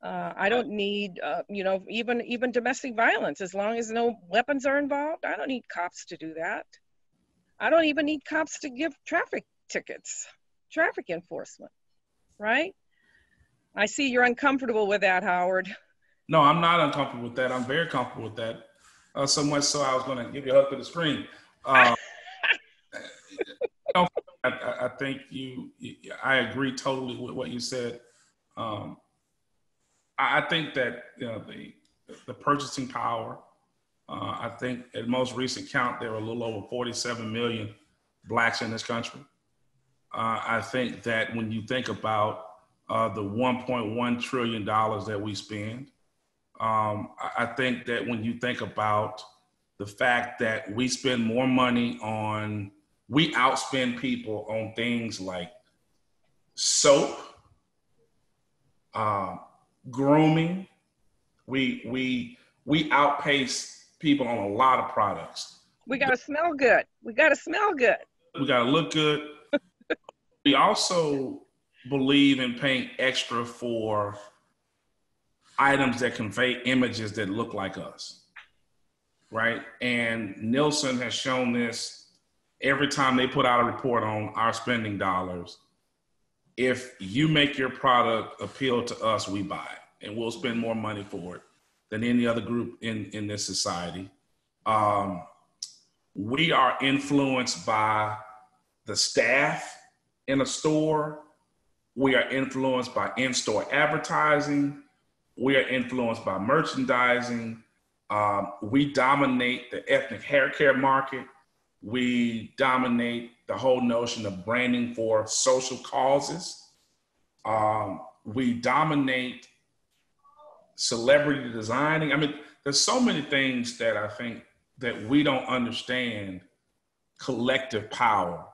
Uh, I don't need, uh, you know, even even domestic violence. As long as no weapons are involved, I don't need cops to do that. I don't even need cops to give traffic tickets, traffic enforcement, right? I see you're uncomfortable with that, Howard. No, I'm not uncomfortable with that. I'm very comfortable with that. Uh, so much so I was going to give you a hug to the screen. [LAUGHS] Uh, I, I, think you, I agree totally with what you said. Um, I think that you know, the the purchasing power. Uh, I think at most recent count, there were a little over 47 million blacks in this country. Uh, I think that when you think about uh, the 1.1 trillion dollars that we spend, um, I think that when you think about the fact that we spend more money on, we outspend people on things like soap, uh, grooming. We we we outpace people on a lot of products. We gotta smell good. We gotta smell good. We gotta look good. [LAUGHS] we also believe in paying extra for items that convey images that look like us. Right? And Nielsen has shown this every time they put out a report on our spending dollars if you make your product appeal to us, we buy it, and we'll spend more money for it than any other group in in this society. Um, we are influenced by the staff in a store. We are influenced by in-store advertising. We are influenced by merchandising. Um, we dominate the ethnic hair care market. We dominate the whole notion of branding for social causes. Um, we dominate celebrity designing. I mean, there's so many things that I think that we don't understand collective power.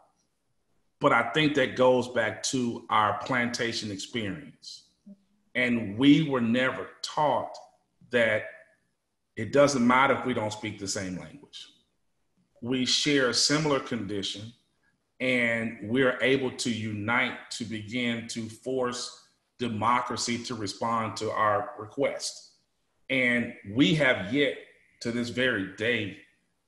But I think that goes back to our plantation experience. And we were never taught that it doesn't matter if we don't speak the same language we share a similar condition and we're able to unite to begin to force democracy to respond to our request. And we have yet to this very day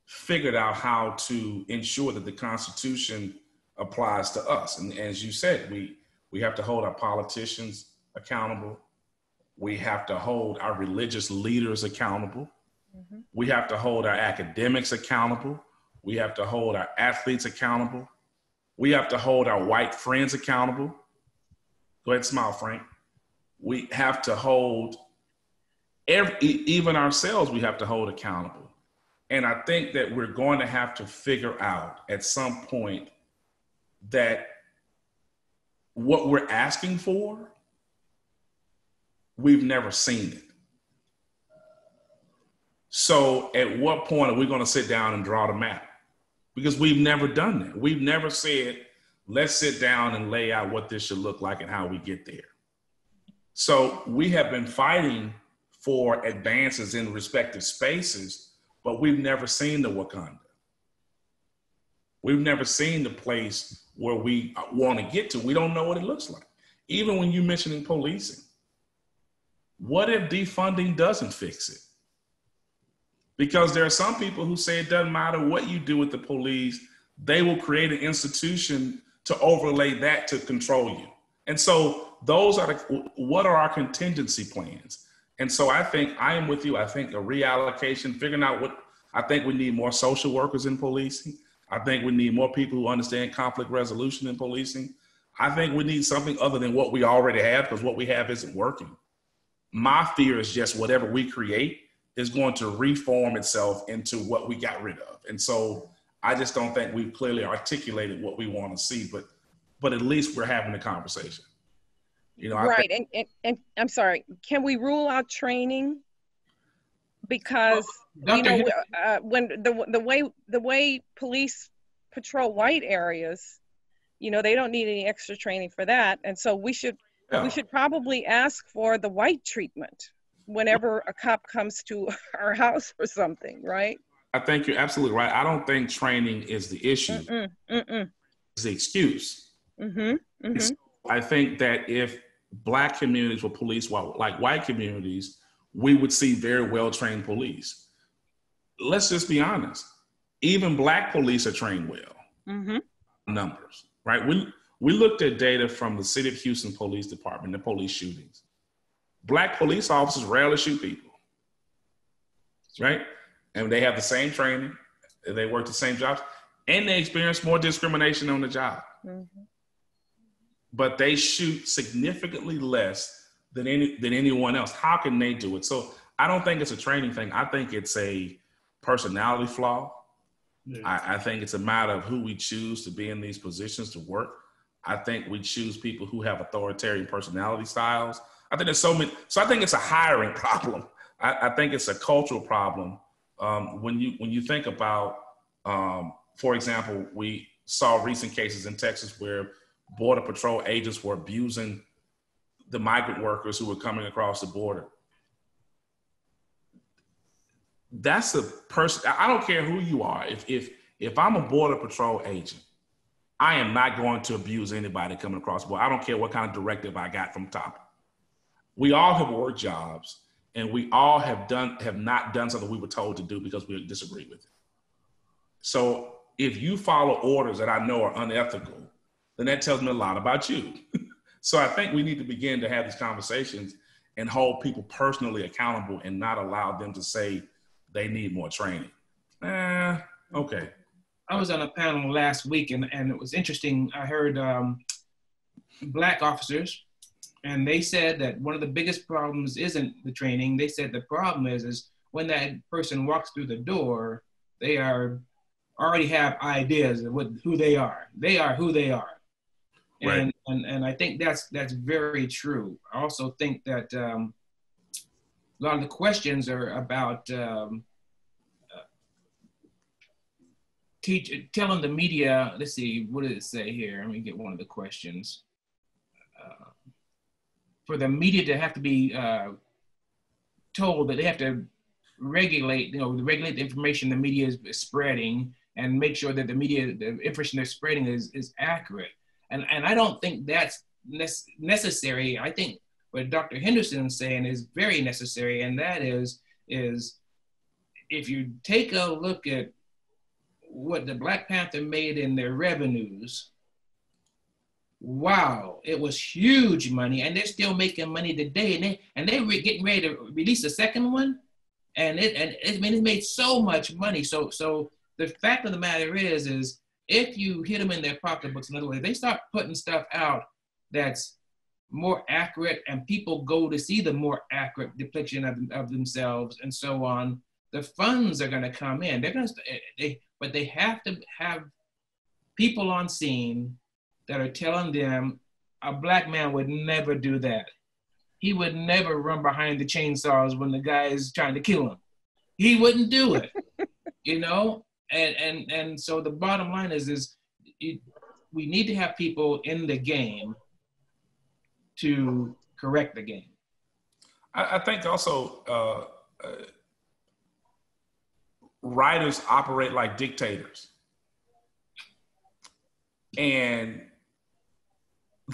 figured out how to ensure that the Constitution applies to us. And as you said, we, we have to hold our politicians accountable. We have to hold our religious leaders accountable. Mm-hmm. We have to hold our academics accountable. We have to hold our athletes accountable. We have to hold our white friends accountable. Go ahead, smile, Frank. We have to hold every, even ourselves, we have to hold accountable. And I think that we're going to have to figure out at some point that what we're asking for, we've never seen it. So, at what point are we going to sit down and draw the map? Because we've never done that. We've never said, let's sit down and lay out what this should look like and how we get there. So, we have been fighting for advances in respective spaces, but we've never seen the Wakanda. We've never seen the place where we want to get to. We don't know what it looks like. Even when you're mentioning policing, what if defunding doesn't fix it? Because there are some people who say it doesn't matter what you do with the police, they will create an institution to overlay that to control you. And so those are the, what are our contingency plans? And so I think I am with you. I think a reallocation, figuring out what I think we need more social workers in policing. I think we need more people who understand conflict resolution in policing. I think we need something other than what we already have because what we have isn't working. My fear is just whatever we create is going to reform itself into what we got rid of. And so I just don't think we've clearly articulated what we want to see, but but at least we're having a conversation. You know, right. Think- and, and, and I'm sorry, can we rule out training? Because well, you know, uh, when the the way the way police patrol white areas, you know, they don't need any extra training for that, and so we should yeah. we should probably ask for the white treatment whenever a cop comes to [LAUGHS] our house or something, right? I think you're absolutely right. I don't think training is the issue. Mm-mm, mm-mm. It's the excuse. Mm-hmm, mm-hmm. I think that if black communities were policed like white communities, we would see very well trained police. Let's just be honest. Even black police are trained well. Mm-hmm. Numbers, right? We we looked at data from the City of Houston Police Department, the police shootings. Black police officers rarely shoot people, right? And they have the same training, they work the same jobs, and they experience more discrimination on the job. Mm-hmm. But they shoot significantly less than any than anyone else. How can they do it? So I don't think it's a training thing. I think it's a personality flaw. Yeah. I, I, think it's a matter of who we choose to be in these positions to work. I think we choose people who have authoritarian personality styles. I think there's so many. So I think it's a hiring [LAUGHS] problem. I, I think it's a cultural problem. Um, when you when you think about, um, for example, we saw recent cases in Texas where border patrol agents were abusing the migrant workers who were coming across the border. That's a person. I don't care who you are. If if if I'm a border patrol agent, I am not going to abuse anybody coming across the border. I don't care what kind of directive I got from top. We all have worked jobs, and we all have done have not done something we were told to do because we disagree with it. So if you follow orders that I know are unethical, then that tells me a lot about you. [LAUGHS] So I think we need to begin to have these conversations and hold people personally accountable and not allow them to say they need more training. Eh, okay. I was on a panel last week and, and it was interesting. I heard um, black officers and they said that one of the biggest problems isn't the training. They said the problem is is when that person walks through the door, they are already have ideas of what, who they are. They are who they are. Right. And, and and I think that's that's very true. I also think that um, a lot of the questions are about um, uh, teach telling the media. Let's see, what did it say here? Let me get one of the questions. Uh, for the media to have to be uh, told that they have to regulate, you know, regulate the information the media is spreading and make sure that the media, the information they're spreading is, is accurate. And, and I don't think that's necessary. I think what Dr. Henderson is saying is very necessary, and that is, is if you take a look at what the Black Panther made in their revenues, wow, it was huge money, and they're still making money today, and they and they were getting ready to release a second one, and it and it, I mean it made so much money. So so the fact of the matter is is if you hit them in their pocketbooks, in other words, they start putting stuff out that's more accurate and people go to see the more accurate depiction of, of themselves and so on, the funds are going to come in. They're going to, eh, eh, they, but they have to have people on scene that are telling them a black man would never do that. He would never run behind the chainsaws when the guy is trying to kill him. He wouldn't do it, [LAUGHS] you know. And and and so the bottom line is is it, we need to have people in the game to correct the game. I, I think also uh, uh, writers operate like dictators, and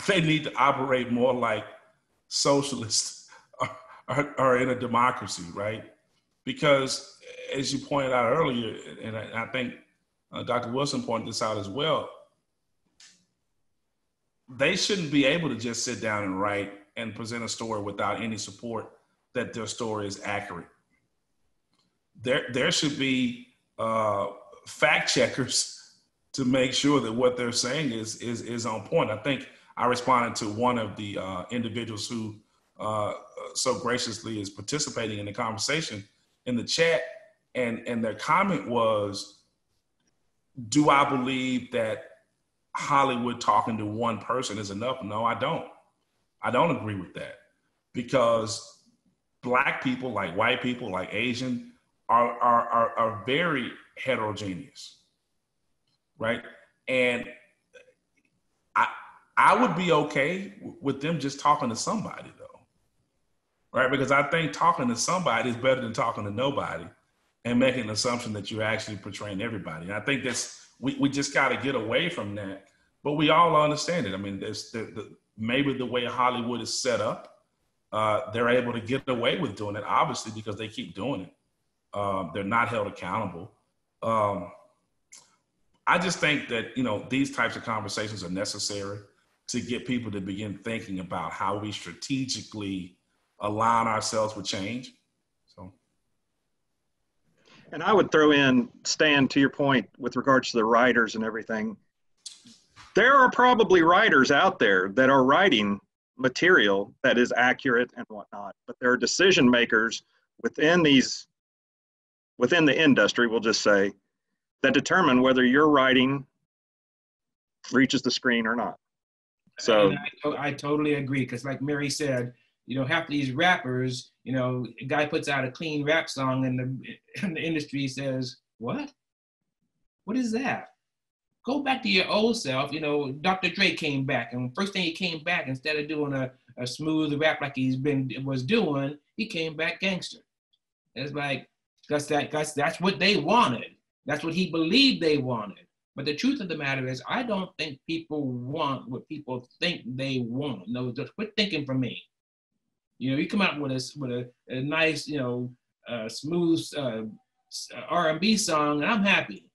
they need to operate more like socialists [LAUGHS] or, or in a democracy, right? Because as you pointed out earlier, and I, I think uh, Dr. Wilson pointed this out as well, they shouldn't be able to just sit down and write and present a story without any support that their story is accurate. There, there should be uh, fact checkers [LAUGHS] to make sure that what they're saying is is is on point. I think I responded to one of the uh, individuals who uh, so graciously is participating in the conversation in the chat, and and their comment was, "Do I believe that Hollywood talking to one person is enough?" No, I don't. I don't agree with that because black people, like white people, like Asian, are are are, are very heterogeneous, right? And I I would be okay with them just talking to somebody though, right? Because I think talking to somebody is better than talking to nobody and making an assumption that you're actually portraying everybody. And I think that's we, we just got to get away from that. But we all understand it. I mean, there's the, the maybe the way Hollywood is set up, uh, they're able to get away with doing it, obviously, because they keep doing it. Um, they're not held accountable. Um, I just think that you know these types of conversations are necessary to get people to begin thinking about how we strategically align ourselves with change. And I would throw in Stan to your point with regards to the writers and everything there are probably writers out there that are writing material that is accurate and whatnot, but there are decision makers within these within the industry, we'll just say, that determine whether your writing reaches the screen or not. So I, I, totally agree because, like Mary said, you know, half these rappers, you know, a guy puts out a clean rap song and the, [LAUGHS] and the industry says, "What? What is that?" go back to your old self. You know, Dr. Dre came back, and first thing he came back, instead of doing a, a smooth rap like he's been was doing, he came back gangster. It's like that's that that's that's what they wanted. That's what he believed they wanted. But the truth of the matter is, I don't think people want what people think they want. No, just quit thinking for me. You know, you come out with a with a, a nice, you know, uh, smooth uh, R&B song, and I'm happy.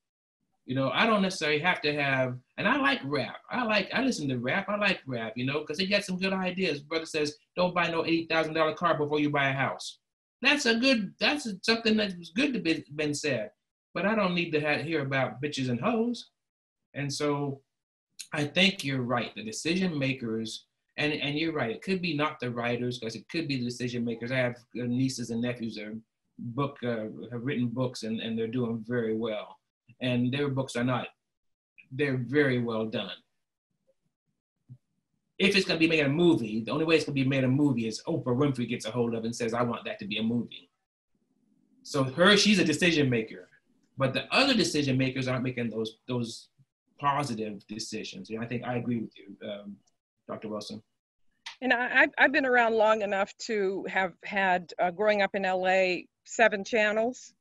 You know, I don't necessarily have to have, and I like rap. I like, I listen to rap. I like rap, you know, because they got some good ideas. Brother says, don't buy no $80,000 car before you buy a house. That's a good, that's something that's good to be been said. But I don't need to have, hear about bitches and hoes. And so I think you're right. The decision makers, and, and you're right, it could be not the writers, because it could be the decision makers. I have nieces and nephews that book, uh, have written books and, and they're doing very well and their books are not. They're very well done. If it's going to be made a movie, the only way it's going to be made a movie is Oprah Winfrey gets a hold of and says, "I want that to be a movie." So her, she's a decision maker, but the other decision makers aren't making those those positive decisions. And I think I agree with you, um, Dr. Wilson. And I, I've been around long enough to have had, uh, growing up in LA, seven channels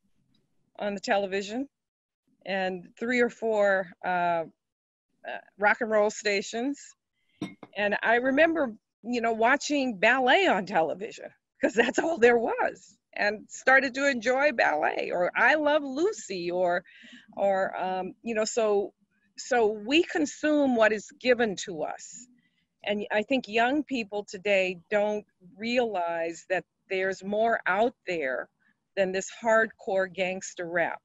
on the television and three or four uh, uh, rock and roll stations. And I remember, you know, watching ballet on television because that's all there was and started to enjoy ballet or I love Lucy or, or, um, you know, so, so we consume what is given to us. And I think young people today don't realize that there's more out there than this hardcore gangster rap.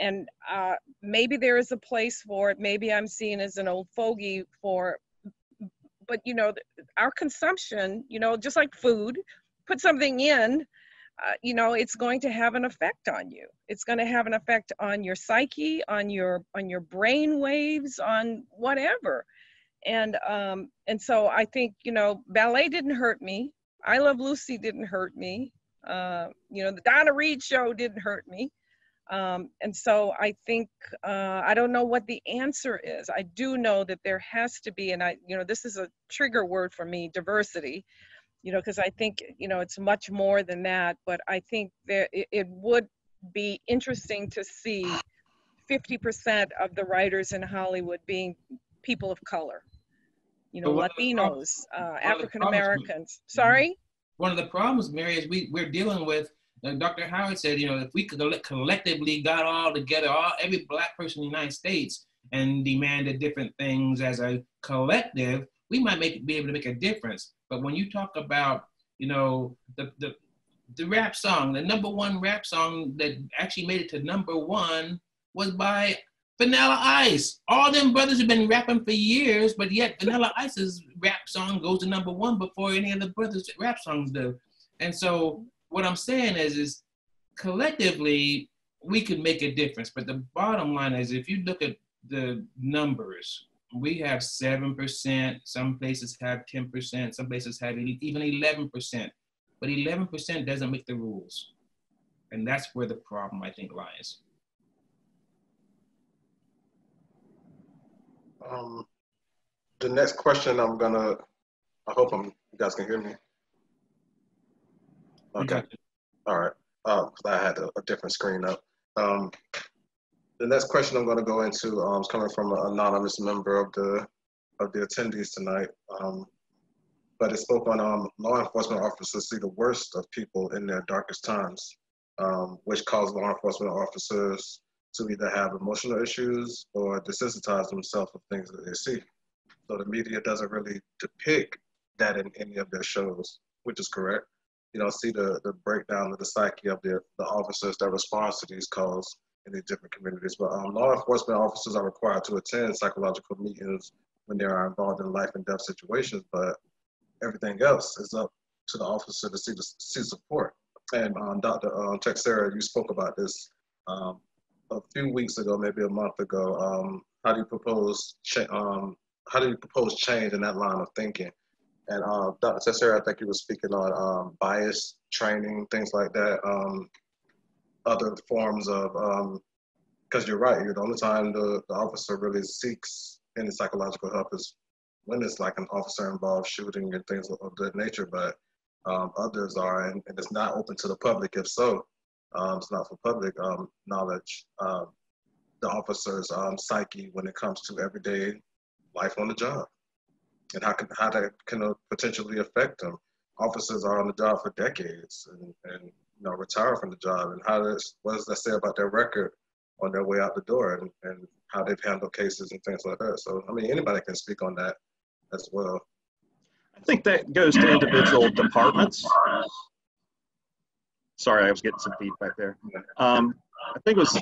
And uh, maybe there is a place for it. Maybe i'm seen as an old fogey for but you know our consumption you know just like food put something in uh, you know it's going to have an effect on you. It's going to have an effect on your psyche on your on your brain waves on whatever and um and so i think you know ballet didn't hurt me i love lucy didn't hurt me uh you know the donna reed show didn't hurt me um, and so I think uh, I don't know what the answer is. I do know that there has to be, and I, you know, this is a trigger word for me, diversity. You know, because I think you know it's much more than that. But I think that it, it would be interesting to see 50% of the writers in Hollywood being people of color. You know, Latinos, uh, African Americans. Sorry. One of the problems, Mary, is we we're dealing with like Dr. Howard said, you know, if we could collectively got all together, all every black person in the United States, and demanded different things as a collective, we might make be able to make a difference. But when you talk about, you know, the the the rap song, the number one rap song that actually made it to number one was by Vanilla Ice. All them brothers have been rapping for years, but yet Vanilla Ice's rap song goes to number one before any of the brothers' rap songs do. And so what I'm saying is, is collectively we could make a difference. But the bottom line is, if you look at the numbers, we have seven percent. Some places have ten percent. Some places have even eleven percent. But eleven percent doesn't make the rules, and that's where the problem I think lies. Um, the next question I'm gonna, I hope I'm, you guys can hear me. Okay. All right. Uh, I had a, a, different screen up. Um, the next question I'm going to go into um, is coming from an anonymous member of the of the attendees tonight. Um, but it spoke on um, law enforcement officers see the worst of people in their darkest times, um, which caused law enforcement officers to either have emotional issues or desensitize themselves of things that they see. So the media doesn't really depict that in any of their shows, which is correct you don't see the, the breakdown of the psyche of the, the officers that respond to these calls in these different communities. But um, law enforcement officers are required to attend psychological meetings when they are involved in life and death situations, but everything else is up to the officer to see the see support. And um, Dr. Um, Texeira, you spoke about this um, a few weeks ago, maybe a month ago. Um, how do you propose cha- um, how do you propose change in that line of thinking? And uh, Dr. Texeira, I think you were speaking on um, bias training, things like that. Um, other forms of, because um, you're right, you're the only time the, the officer really seeks any psychological help is when it's like an officer involved shooting and things of, of that nature. But um, others are, and, and, it's not open to the public. If so, um, it's not for public um, knowledge. the officer's psyche when it comes to everyday life on the job and how can how that can potentially affect them. Officers are on the job for decades and, and you know retire from the job, and how does what does that say about their record on their way out the door, and, and how they've handled cases and things like that. So I mean, anybody can speak on that as well. I think that goes to individual departments. Sorry, I was getting some feedback there. Um, I think it was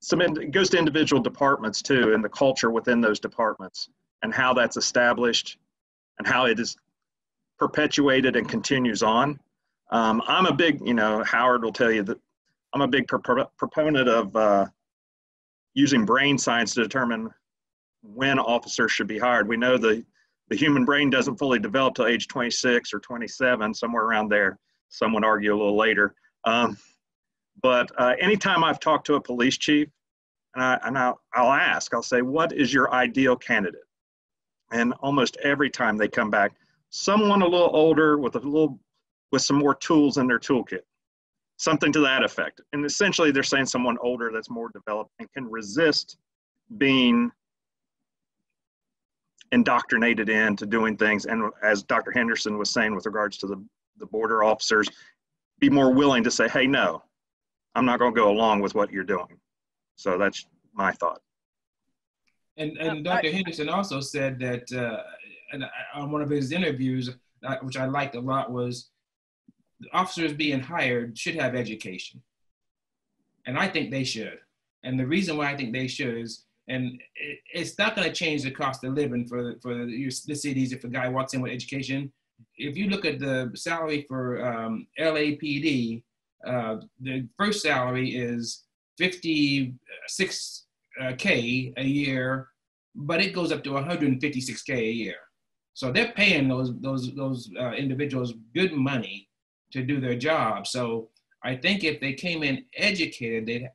some it goes to individual departments too, and the culture within those departments and how that's established and how it is perpetuated and continues on. Um, I'm a big, you know, Howard will tell you that I'm a big pro- proponent of uh, using brain science to determine when officers should be hired. We know the, the human brain doesn't fully develop till age 26 or 27, somewhere around there. Some would argue a little later. Um, but uh, anytime I've talked to a police chief, and, I, and I'll, I'll ask, I'll say, what is your ideal candidate? and almost every time they come back, someone a little older with a little with some more tools in their toolkit, something to that effect. And essentially, they're saying someone older that's more developed and can resist being indoctrinated into doing things. And as Dr. Henderson was saying with regards to the, the border officers, be more willing to say, hey, no, I'm not going to go along with what you're doing. So that's my thought. And and Dr. Henderson also said that, uh, and on one of his interviews, uh, which I liked a lot, was officers being hired should have education, and I think they should. And the reason why I think they should is, and it, it's not going to change the cost of living for for the, the cities if a guy walks in with education. If you look at the salary for um, LAPD, uh, the first salary is 56k uh, a year, but it goes up to 156k a year. So they're paying those those those uh, individuals good money to do their job. So I think if they came in educated, they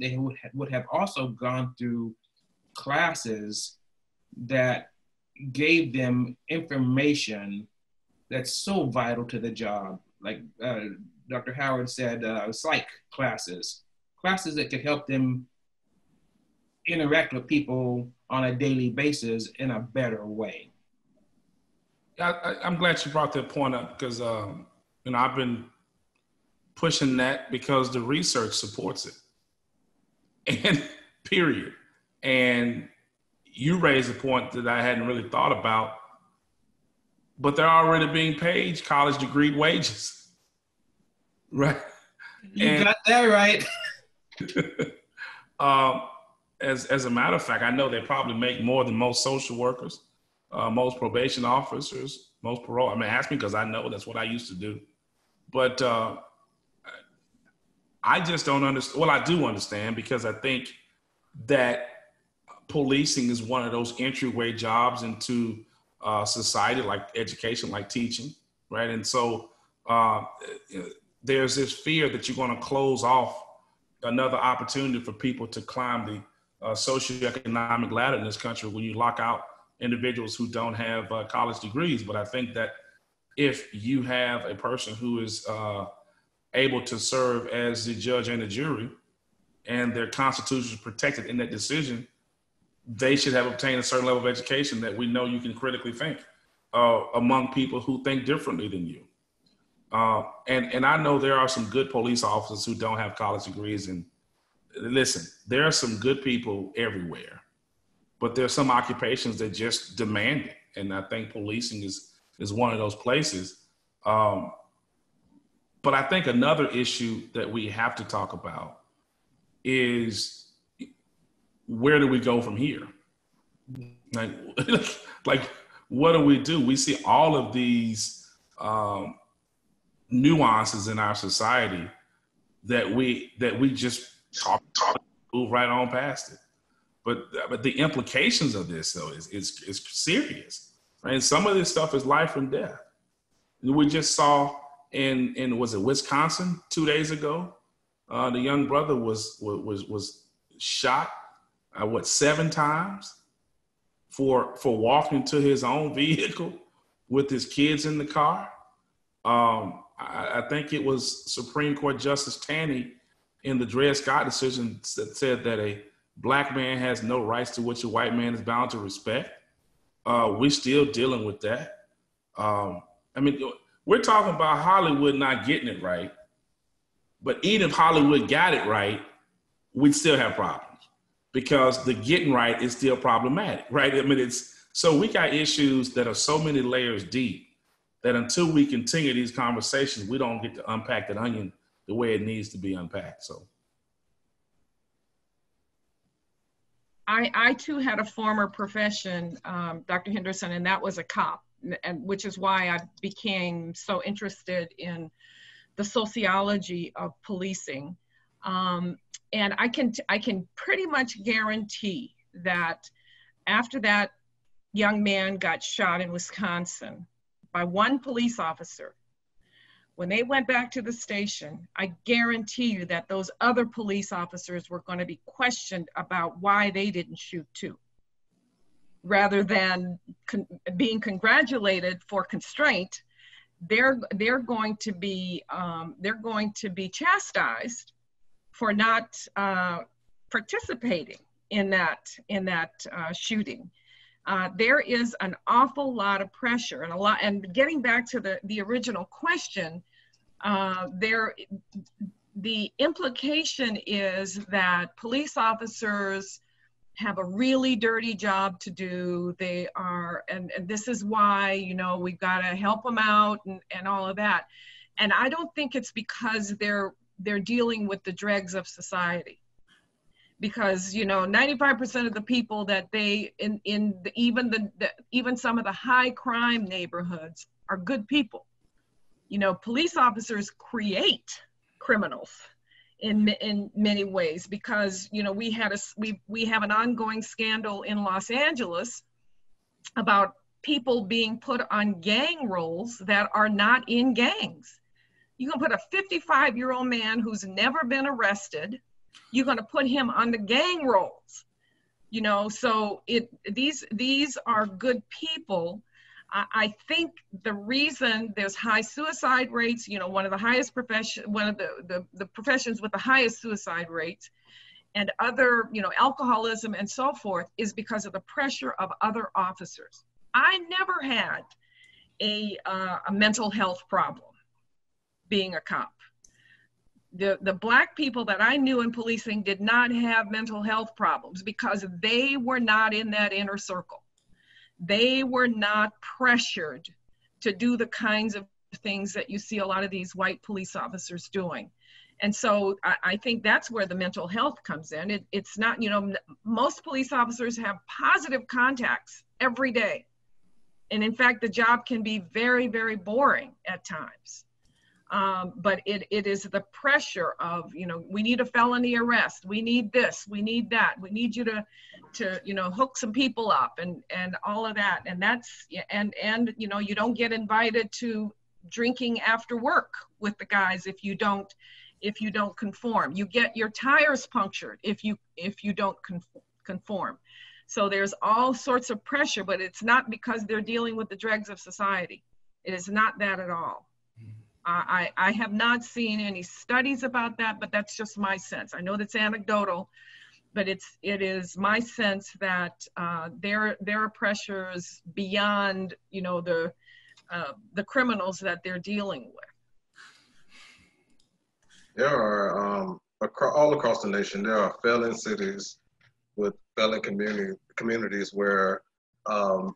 they would have also gone through classes that gave them information that's so vital to the job. Like uh, Dr. Howard said, uh, psych classes, classes that could help them interact with people on a daily basis in a better way. I, am glad you brought that point up because um, you know I've been pushing that because the research supports it, and [LAUGHS] period. And you raised a point that I hadn't really thought about, but they're already being paid college degree wages, [LAUGHS] right? You and, got that right. [LAUGHS] [LAUGHS] um, as as a matter of fact, I know they probably make more than most social workers, uh, most probation officers, most parole. I mean, ask me because I know that's what I used to do. But uh, I just don't understand. Well, I do understand because I think that policing is one of those entryway jobs into uh, society, like education, like teaching, right? And so uh, there's this fear that you're going to close off another opportunity for people to climb the uh, socioeconomic ladder in this country when you lock out individuals who don't have uh, college degrees. But I think that if you have a person who is uh, able to serve as the judge and the jury, and their constitution is protected in that decision, they should have obtained a certain level of education that we know you can critically think uh, among people who think differently than you. Uh, and and I know there are some good police officers who don't have college degrees. And listen, there are some good people everywhere, but there are some occupations that just demand it. And I think policing is is one of those places. Um, but I think another issue that we have to talk about is where do we go from here? Like, [LAUGHS] like what do we do? We see all of these um, nuances in our society that we that we just talk, talk move right on past it. But but the implications of this though is is, is serious. Right? And some of this stuff is life and death. We just saw in in was it Wisconsin two days ago? Uh, the young brother was was was shot, uh, what seven times for for walking to his own vehicle with his kids in the car. Um, I, I, think it was Supreme Court Justice Taney in the Dred Scott decision that said that a black man has no rights to which a white man is bound to respect. Uh, we're still dealing with that. Um, I mean, we're talking about Hollywood not getting it right. But even if Hollywood got it right, we'd still have problems because the getting right is still problematic, right? I mean, it's so we got issues that are so many layers deep that until we continue these conversations, we don't get to unpack that onion the way it needs to be unpacked. So. I, I too had a former profession, um, Dr. Henderson, and that was a cop and which is why I became so interested in the sociology of policing. Um, and I can I can pretty much guarantee that after that young man got shot in Wisconsin by one police officer, when they went back to the station, I guarantee you that those other police officers were going to be questioned about why they didn't shoot too rather than con- being congratulated for constraint, they're they're going to be um, they're going to be chastised for not uh, participating in that in that uh, shooting. Uh, there is an awful lot of pressure and a lot. And getting back to the the original question, uh, there the implication is that police officers have a really dirty job to do. They are, and, and this is why, you know, we've got to help them out and, and all of that. And I don't think it's because they're they're dealing with the dregs of society. Because you know, 95% of the people that they in in the, even the, the even some of the high crime neighborhoods are good people. You know, police officers create criminals in in many ways because you know we had a we we have an ongoing scandal in Los Angeles about people being put on gang rolls that are not in gangs. You can put a 55 year old man who's never been arrested. You're going to put him on the gang rolls. you know. So it these these are good people. I, I think the reason there's high suicide rates, you know, one of the highest profession, one of the, the the professions with the highest suicide rates, and other, you know, alcoholism and so forth, is because of the pressure of other officers. I never had a, uh, a mental health problem being a cop. The, the black people that I knew in policing did not have mental health problems because they were not in that inner circle. They were not pressured to do the kinds of things that you see a lot of these white police officers doing. And so I, I think that's where the mental health comes in. It, it's not, you know, most police officers have positive contacts every day and in fact, the job can be very, very boring at times. Um, but it, it is the pressure of, you know, we need a felony arrest. We need this, we need that. We need you to, to, you know, hook some people up and, and all of that. And that's, and, and, you know, you don't get invited to drinking after work with the guys if you don't, if you don't conform. You get your tires punctured if you, if you don't conform. So there's all sorts of pressure, but it's not because they're dealing with the dregs of society. It is not that at all. I, I have not seen any studies about that, but that's just my sense. I know that's anecdotal, but it's it is my sense that uh, there there are pressures beyond you know the uh, the criminals that they're dealing with. There are um, across, all across the nation. There are failing cities with felon community communities where um,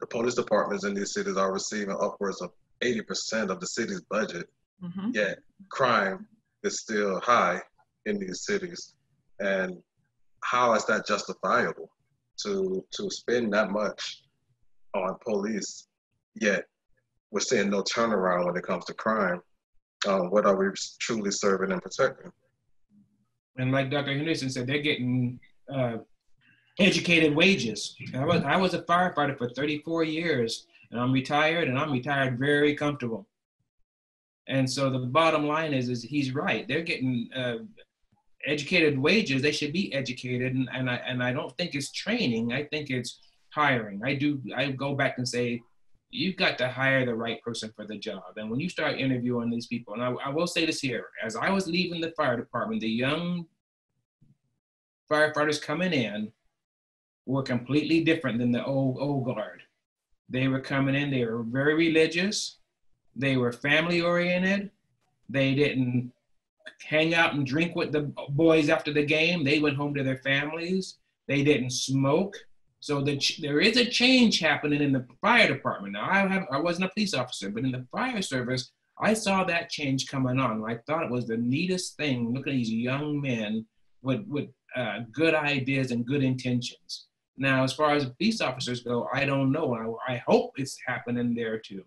the police departments in these cities are receiving upwards of 80% of the city's budget, mm-hmm. yet crime is still high in these cities. And how is that justifiable to to spend that much on police, yet we're seeing no turnaround when it comes to crime? Um, what are we truly serving and protecting? And like Dr. Henderson said, they're getting uh, educated wages. I was I was a firefighter for 34 years, and I'm retired, and I'm retired very comfortable. And so the bottom line is, is he's right. They're getting uh, educated wages. They should be educated, and, and I and I don't think it's training. I think it's hiring. I do. I go back and say, you've got to hire the right person for the job. And when you start interviewing these people, and I, I will say this here, as I was leaving the fire department, the young firefighters coming in were completely different than the old old guard. They were coming in, they were very religious, they were family oriented, they didn't hang out and drink with the boys after the game. They went home to their families. They didn't smoke. So the, there is a change happening in the fire department. Now I have I wasn't a police officer, but in the fire service, I saw that change coming on. I thought it was the neatest thing. Look at these young men with with uh, good ideas and good intentions. Now, as far as police officers go, I don't know. I, I hope it's happening there too.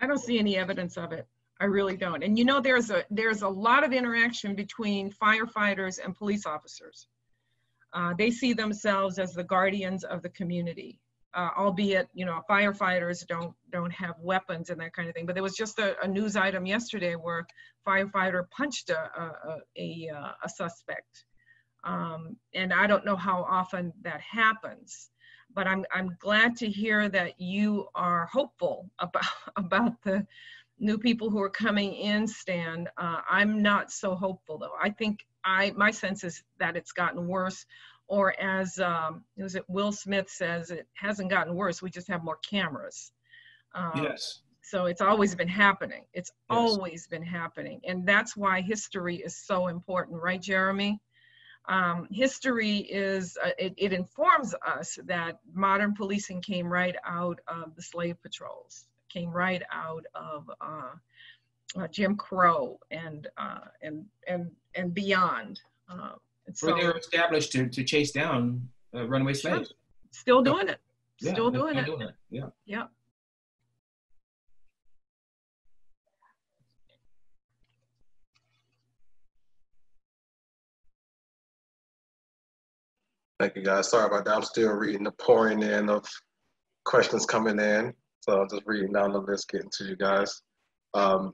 I don't see any evidence of it. I really don't. And you know, there's a there's a lot of interaction between firefighters and police officers. Uh, they see themselves as the guardians of the community, uh, albeit you know firefighters don't don't have weapons and that kind of thing. But there was just a, a news item yesterday where firefighter punched a a, a, a suspect um, and I don't know how often that happens, but I'm, I'm glad to hear that you are hopeful [LAUGHS] about, about the new people who are coming in, Stan. Uh, I'm not so hopeful though. I think I, my sense is that it's gotten worse or as um, is it Will Smith says, it hasn't gotten worse. We just have more cameras. Um, yes. So it's always been happening. It's yes. always been happening. And that's why history is so important, right, Jeremy? Um, history is, uh, it, it, informs us that modern policing came right out of the slave patrols, came right out of uh, uh, Jim Crow and, uh, and, and, and beyond. Uh, and so, they were established to, to chase down runaway slaves. Sure. Still doing it. Yeah, Still doing it. doing it. Yeah. Yeah. Thank you guys. Sorry about that. I'm still reading the pouring in of questions coming in. So I'm just reading down the list, getting to you guys. Um,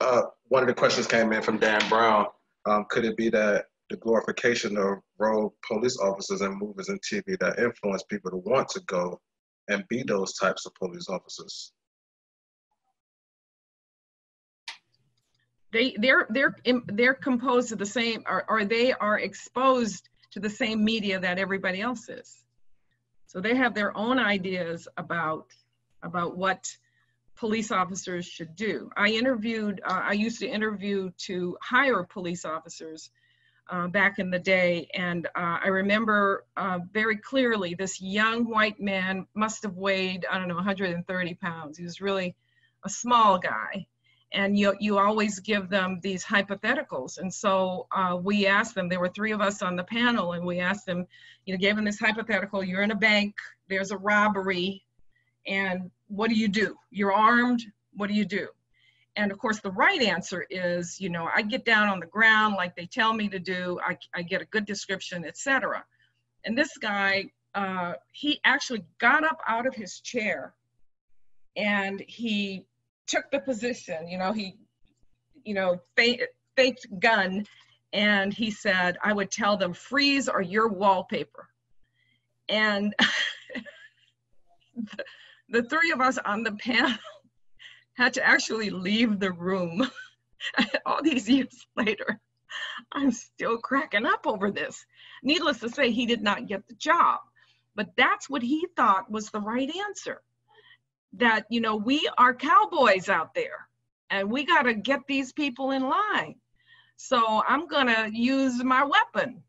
uh, one of the questions came in from Dan Brown. Um, could it be that the glorification of rogue police officers and movies and TV that influence people to want to go and be those types of police officers? They they're they're they're composed of the same or, or they are exposed to the same media that everybody else is. So they have their own ideas about about what police officers should do. I interviewed uh, I used to interview to hire police officers uh, back in the day, and uh, I remember uh, very clearly this young white man must have weighed I don't know 130 pounds. He was really a small guy and you you always give them these hypotheticals. And so uh, we asked them there were three of us on the panel and we asked them you know gave them this hypothetical you're in a bank there's a robbery and what do you do? You're armed what do you do? And of course the right answer is you know i get down on the ground like they tell me to do i, I get a good description etc and this guy uh, he actually got up out of his chair and he took the position, you know, he, you know, faked, gun, and he said, I would tell them, freeze or your wallpaper. And the, [LAUGHS] the three of us on the panel [LAUGHS] had to actually leave the room. [LAUGHS] All these years later, I'm still cracking up over this. Needless to say, he did not get the job, but that's what he thought was the right answer that you know we are cowboys out there and we got to get these people in line. So i'm going to use my weapon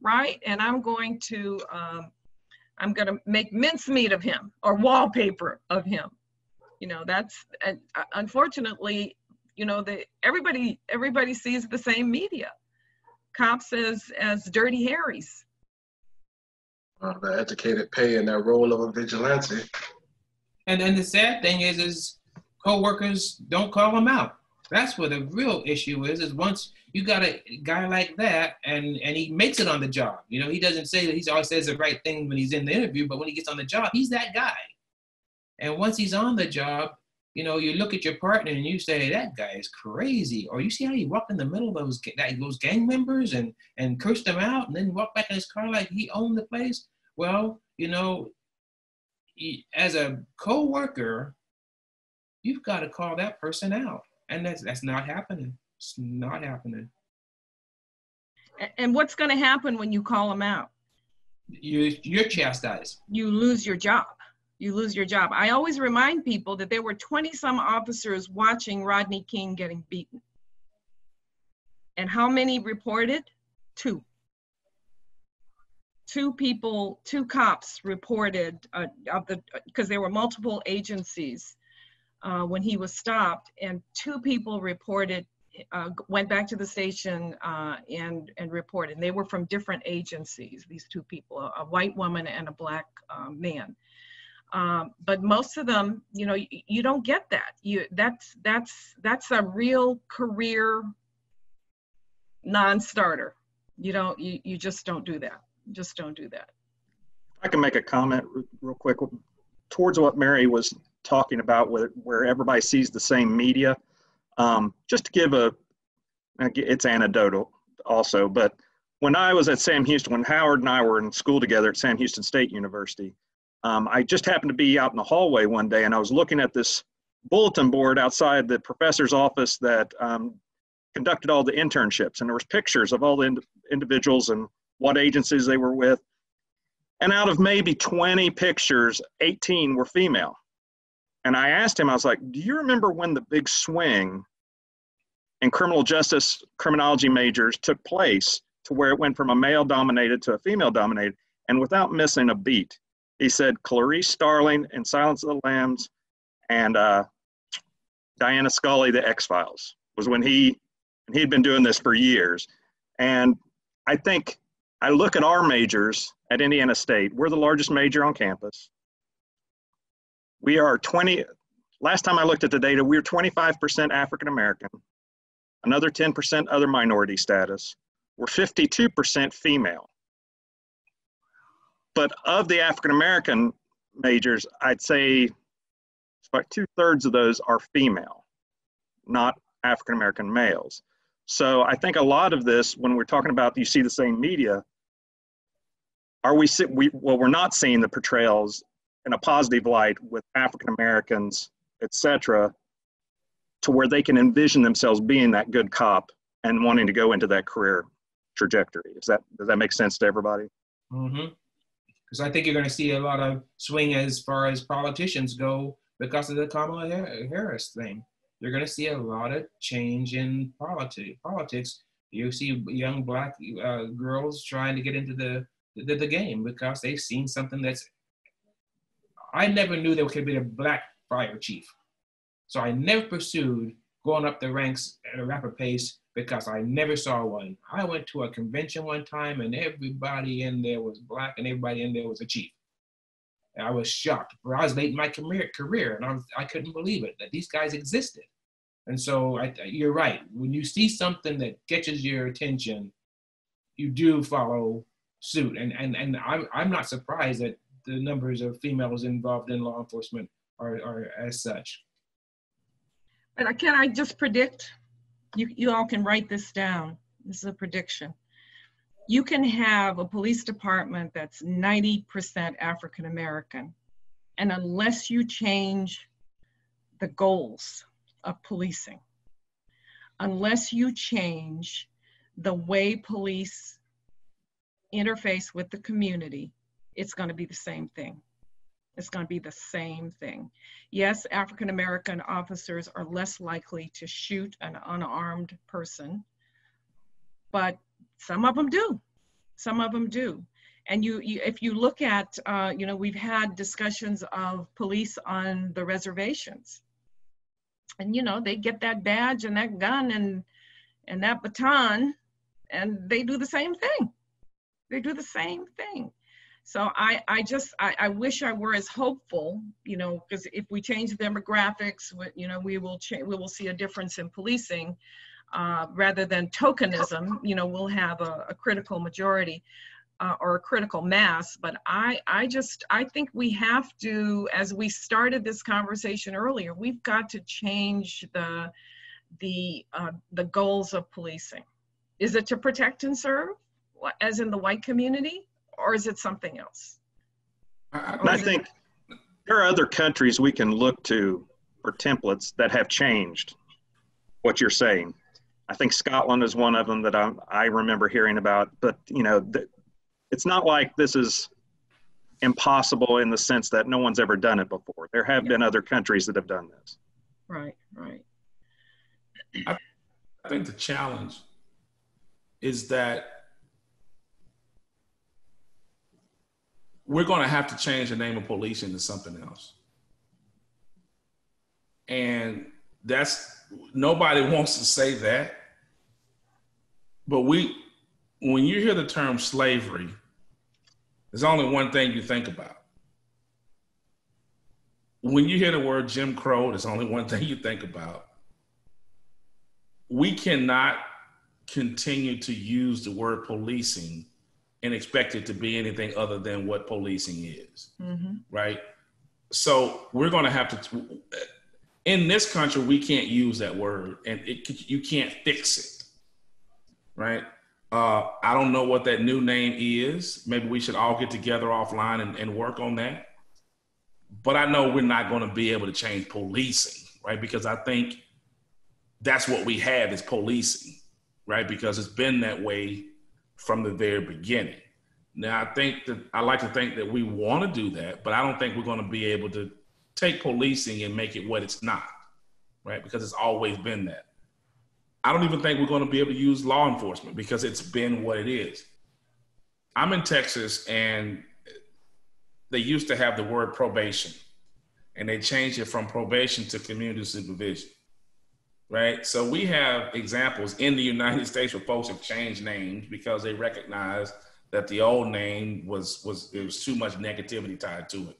right? And i'm going to um, i'm going to make mincemeat of him or wallpaper of him. You know that's and uh, unfortunately you know the everybody everybody sees the same media. Cops as as dirty harrys. Uh, the educated pay in their role of a vigilante. And then the sad thing is, is co-workers don't call them out. That's where the real issue is. Is once you got a guy like that, and and he makes it on the job. You know, he doesn't say that he always says the right thing when he's in the interview, but when he gets on the job, he's that guy. And once he's on the job, you know, you look at your partner and you say that guy is crazy, or you see how he walked in the middle of those those gang members and and cursed them out, and then walk back in his car like he owned the place. Well, you know, as a co-worker, you've got to call that person out, and that's that's not happening. It's not happening. and what's going to happen when you call them out? You you're chastised. you lose your job. You lose your job. I always remind people that there were 20 some officers watching rodney king getting beaten. And how many reported? Two two people two cops reported uh, of the because there were multiple agencies uh, when he was stopped and two people reported uh, went back to the station uh, and and reported. And they were from different agencies these two people a, white woman and a black uh, man. Um, but most of them you know you, you don't get that. You that's that's that's a real career non-starter. You don't you, you just don't do that just don't do that I can make a comment real quick towards what Mary was talking about, where, where everybody sees the same media. Um, just to give a, it's anecdotal also, but when I was at Sam Houston, when Howard and I were in school together at Sam Houston State University, um, I just happened to be out in the hallway one day and I was looking at this bulletin board outside the professor's office that um, conducted all the internships, and there was pictures of all the ind- individuals and what agencies they were with. And out of maybe 20 pictures, 18 were female. And I asked him, I was like, Do you remember when the big swing in criminal justice criminology majors took place to where it went from a male dominated to a female dominated? And without missing a beat, he said Clarice Starling in Silence of the Lambs and uh, Diana Scully, The X Files, was when he, and he'd been doing this for years. And I think I look at our majors at Indiana State. We're the largest major on campus. We are 20, last time I looked at the data, we were 25% African American, another 10% other minority status. We're 52% female. But of the African American majors, I'd say about two thirds of those are female, not African American males. So I think a lot of this, when we're talking about you see the same media, are we, we well, we're not seeing the portrayals in a positive light with African Americans, et cetera, to where they can envision themselves being that good cop and wanting to go into that career trajectory. Is that does that make sense to everybody? Mm-hmm. Because I think you're going to see a lot of swing as far as politicians go because of the Kamala Harris thing. You're going to see a lot of change in politi- politics. You see young black uh, girls trying to get into the, the, the game because they've seen something that's. I never knew there could be a black fire chief, so I never pursued going up the ranks at a rapid pace because I never saw one. I went to a convention one time and everybody in there was black and everybody in there was a chief. I was shocked. I was late in my career, career and I, I couldn't believe it that these guys existed. And so I, you're right. When you see something that catches your attention, you do follow suit. And, and, and I'm, I'm not surprised that the numbers of females involved in law enforcement are, are as such. But can I just predict? You, you all can write this down. This is a prediction you can have a police department that's 90% African American, and unless you change the goals of policing, unless you change the way police interface with the community, it's going to be the same thing. It's going to be the same thing. Yes, African American officers are less likely to shoot an unarmed person, but some of them do. Some of them do. And you, you if you look at, uh, you know, we've had discussions of police on the reservations. And, you know, they get that badge and that gun and, and that baton, and they do the same thing. They do the same thing. So I, I just, I, I wish I were as hopeful, you know, because if we change the demographics, you know, we will change, we will see a difference in policing uh, rather than tokenism, you know, we'll have a, a critical majority uh, or a critical mass. But I, I just, I think we have to, as we started this conversation earlier, we've got to change the, the, uh, the goals of policing. Is it to protect and serve, as in the white community, or is it something else? I, I think there are other countries we can look to for templates that have changed what you're saying. I think Scotland is one of them that I, I remember hearing about. But you know, th- it's not like this is impossible in the sense that no one's ever done it before. There have yeah. been other countries that have done this. Right, right. I, I think the challenge is that we're going to have to change the name of police into something else. And that's nobody wants to say that. But we, when you hear the term slavery, there's only one thing you think about. When you hear the word Jim Crow, there's only one thing you think about. We cannot continue to use the word policing and expect it to be anything other than what policing is, mm-hmm. right? So we're going to have to in this country we can't use that word and it, you can't fix it right? Uh, i don't know what that new name is. Maybe we should all get together offline and, and work on that. But i know we're not going to be able to change policing right? Because i think that's what we have is policing right? Because it's been that way from the very beginning. Now i think that i like to think that we want to do that but i don't think we're going to be able to take policing and make it what it's not, right? Because it's always been that. I don't even think we're going to be able to use law enforcement because it's been what it is. I'm in Texas and they used to have the word probation and they changed it from probation to community supervision. Right. So we have examples in the United [LAUGHS] States where folks have changed names because they recognize that the old name was was there was too much negativity tied to it.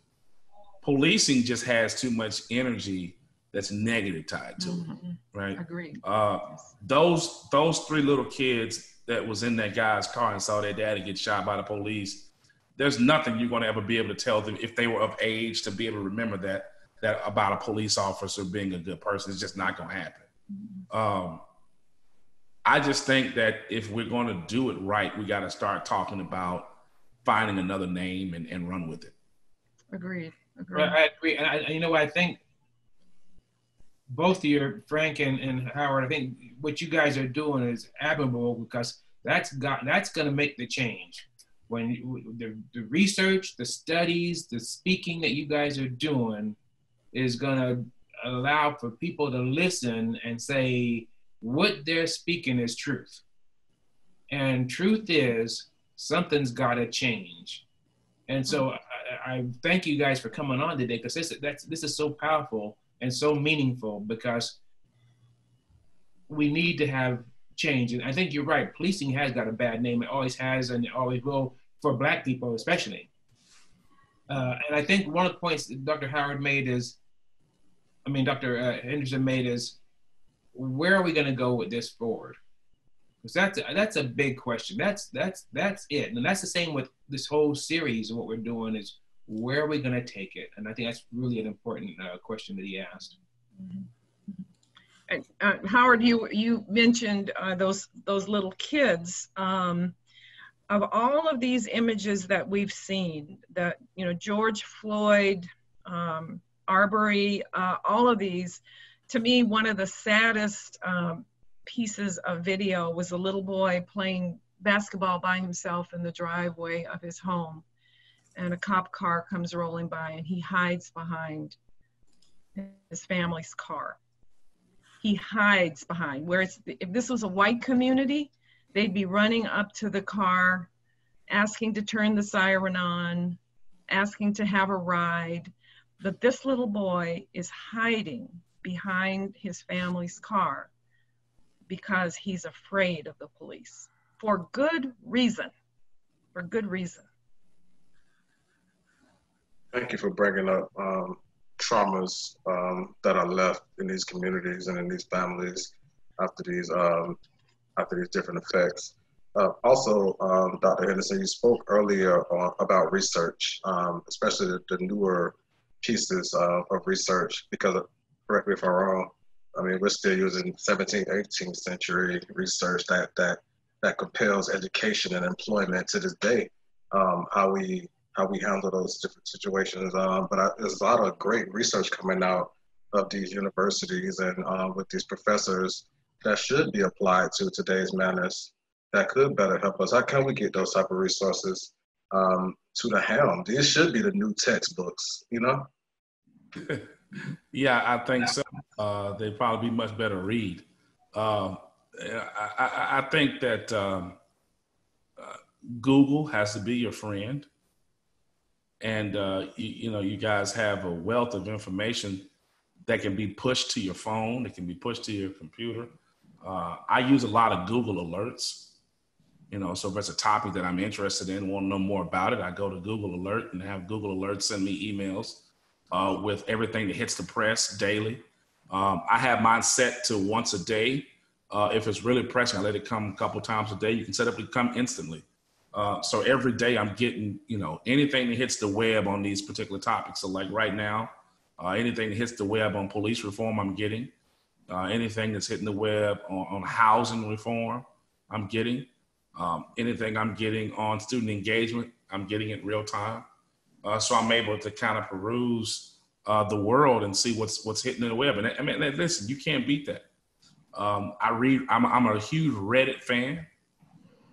Policing just has too much energy that's negative tied to it, right? Agreed. Uh, those those three little kids that was in that guy's car and saw their daddy get shot by the police. There's nothing you're going to ever be able to tell them if they were of age to be able to remember that that about a police officer being a good person. It's just not going to happen. Um, I just think that if we're going to do it right, we got to start talking about finding another name and, and run with it. Agreed. Agreed. I agree, and I, you know, I think both of you, Frank and, and Howard, I think what you guys are doing is admirable because that's got that's going to make the change. When you, the, the research, the studies, the speaking that you guys are doing is going to allow for people to listen and say what they're speaking is truth. And truth is something's got to change. And so mm-hmm. I, thank you guys for coming on today because this that's this is so powerful and so meaningful because we need to have change. And I think you're right. Policing has got a bad name. It always has, and it always will for Black people, especially. Uh, and I think one of the points that Dr. Howard made is, I mean, Dr. Uh, Henderson made is, where are we going to go with this forward? Because that's a, that's a big question. That's that's that's it, and that's the same with this whole series. And what we're doing is, where are we going to take it? And I think that's really an important uh, question that he asked. And, uh, Howard, you you mentioned uh, those those little kids. Um, of all of these images that we've seen, that you know George Floyd, um, Arbery, uh, all of these, to me, one of the saddest um, pieces of video was a little boy playing basketball by himself in the driveway of his home, and a cop car comes rolling by, and he hides behind his family's car he hides behind. Whereas if this was a white community, they'd be running up to the car, asking to turn the siren on, asking to have a ride. But this little boy is hiding behind his family's car because he's afraid of the police for good reason. For good reason. Thank you for bringing up um, traumas um, that are left in these communities and in these families after these um, after these different effects. Uh, also, um, Dr. Henderson, you spoke earlier on, about research, um, especially the, the, newer pieces uh, of research. Because, correct me if I'm wrong, I mean we're still using 17th, 18th century research that that that compels education and employment to this day. Um, how we how we handle those different situations. Um, but I, there's a lot of great research coming out of these universities and uh, with these professors that should be applied to today's manners that could better help us. How can we get those type of resources um, to the helm? These should be the new textbooks, you know? [LAUGHS] yeah, I think so. Uh, they'd probably be much better read. Um, I, I, I, think that um, uh, Google has to be your friend. And uh, you, you, know you guys have a wealth of information that can be pushed to your phone that can be pushed to your computer. Uh, i use a lot of google alerts. You know so if it's a topic that i'm interested in want to know more about it i go to google alert and have google alert send me emails uh, with everything that hits the press daily um, i have mine set to once a day uh, if it's really pressing i let it come a couple times a day you can set up to come instantly uh, so every day I'm getting, you know, anything that hits the web on these particular topics. So like right now, uh, anything that hits the web on police reform, I'm getting. Uh, anything that's hitting the web on, on housing reform, I'm getting. Um, anything I'm getting on student engagement, I'm getting it real time. Uh, so I'm able to kind of peruse uh, the world and see what's what's hitting in the web. And I mean, listen, you can't beat that. Um, I read. I'm, I'm a huge Reddit fan.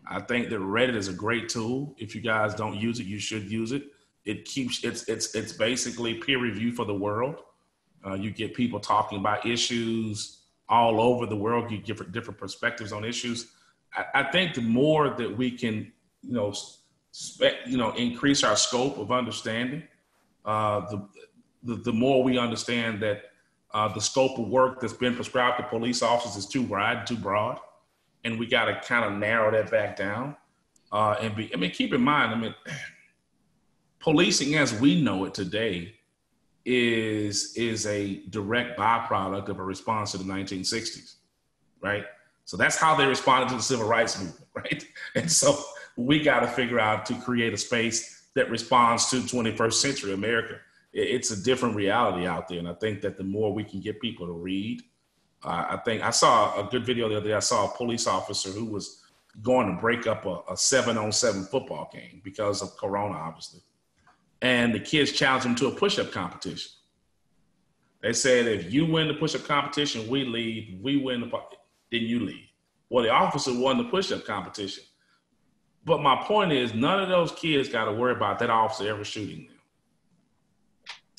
I think that Reddit is a great tool. If you guys don't use it, you should use it. It keeps it's it's it's basically peer review for the world. Uh, you get people talking about issues all over the world. You get different different perspectives on issues. I, I think the more that we can, you know, spe- you know, increase our scope of understanding, uh, the, the the more we understand that uh, the scope of work that's been prescribed to police officers is too wide, too broad and we got to kind of narrow that back down. uh, and be. I mean, keep in mind. I mean, [CLEARS THROAT] policing as we know it today is is a direct byproduct of a response to the 1960s, right? So that's how they responded to the civil rights movement, [LAUGHS] right? And so we got to figure out to create a space that responds to 21st century America. It's a different reality out there, and I think that the more we can get people to read, uh, I think I saw a good video the other day. I saw a police officer who was going to break up a, a seven on seven football game because of Corona, obviously. And the kids challenged him to a push up competition. They said, if you win the push up competition, we leave. We win the, then you leave. Well, the officer won the push up competition. But my point is, none of those kids got to worry about that officer ever shooting them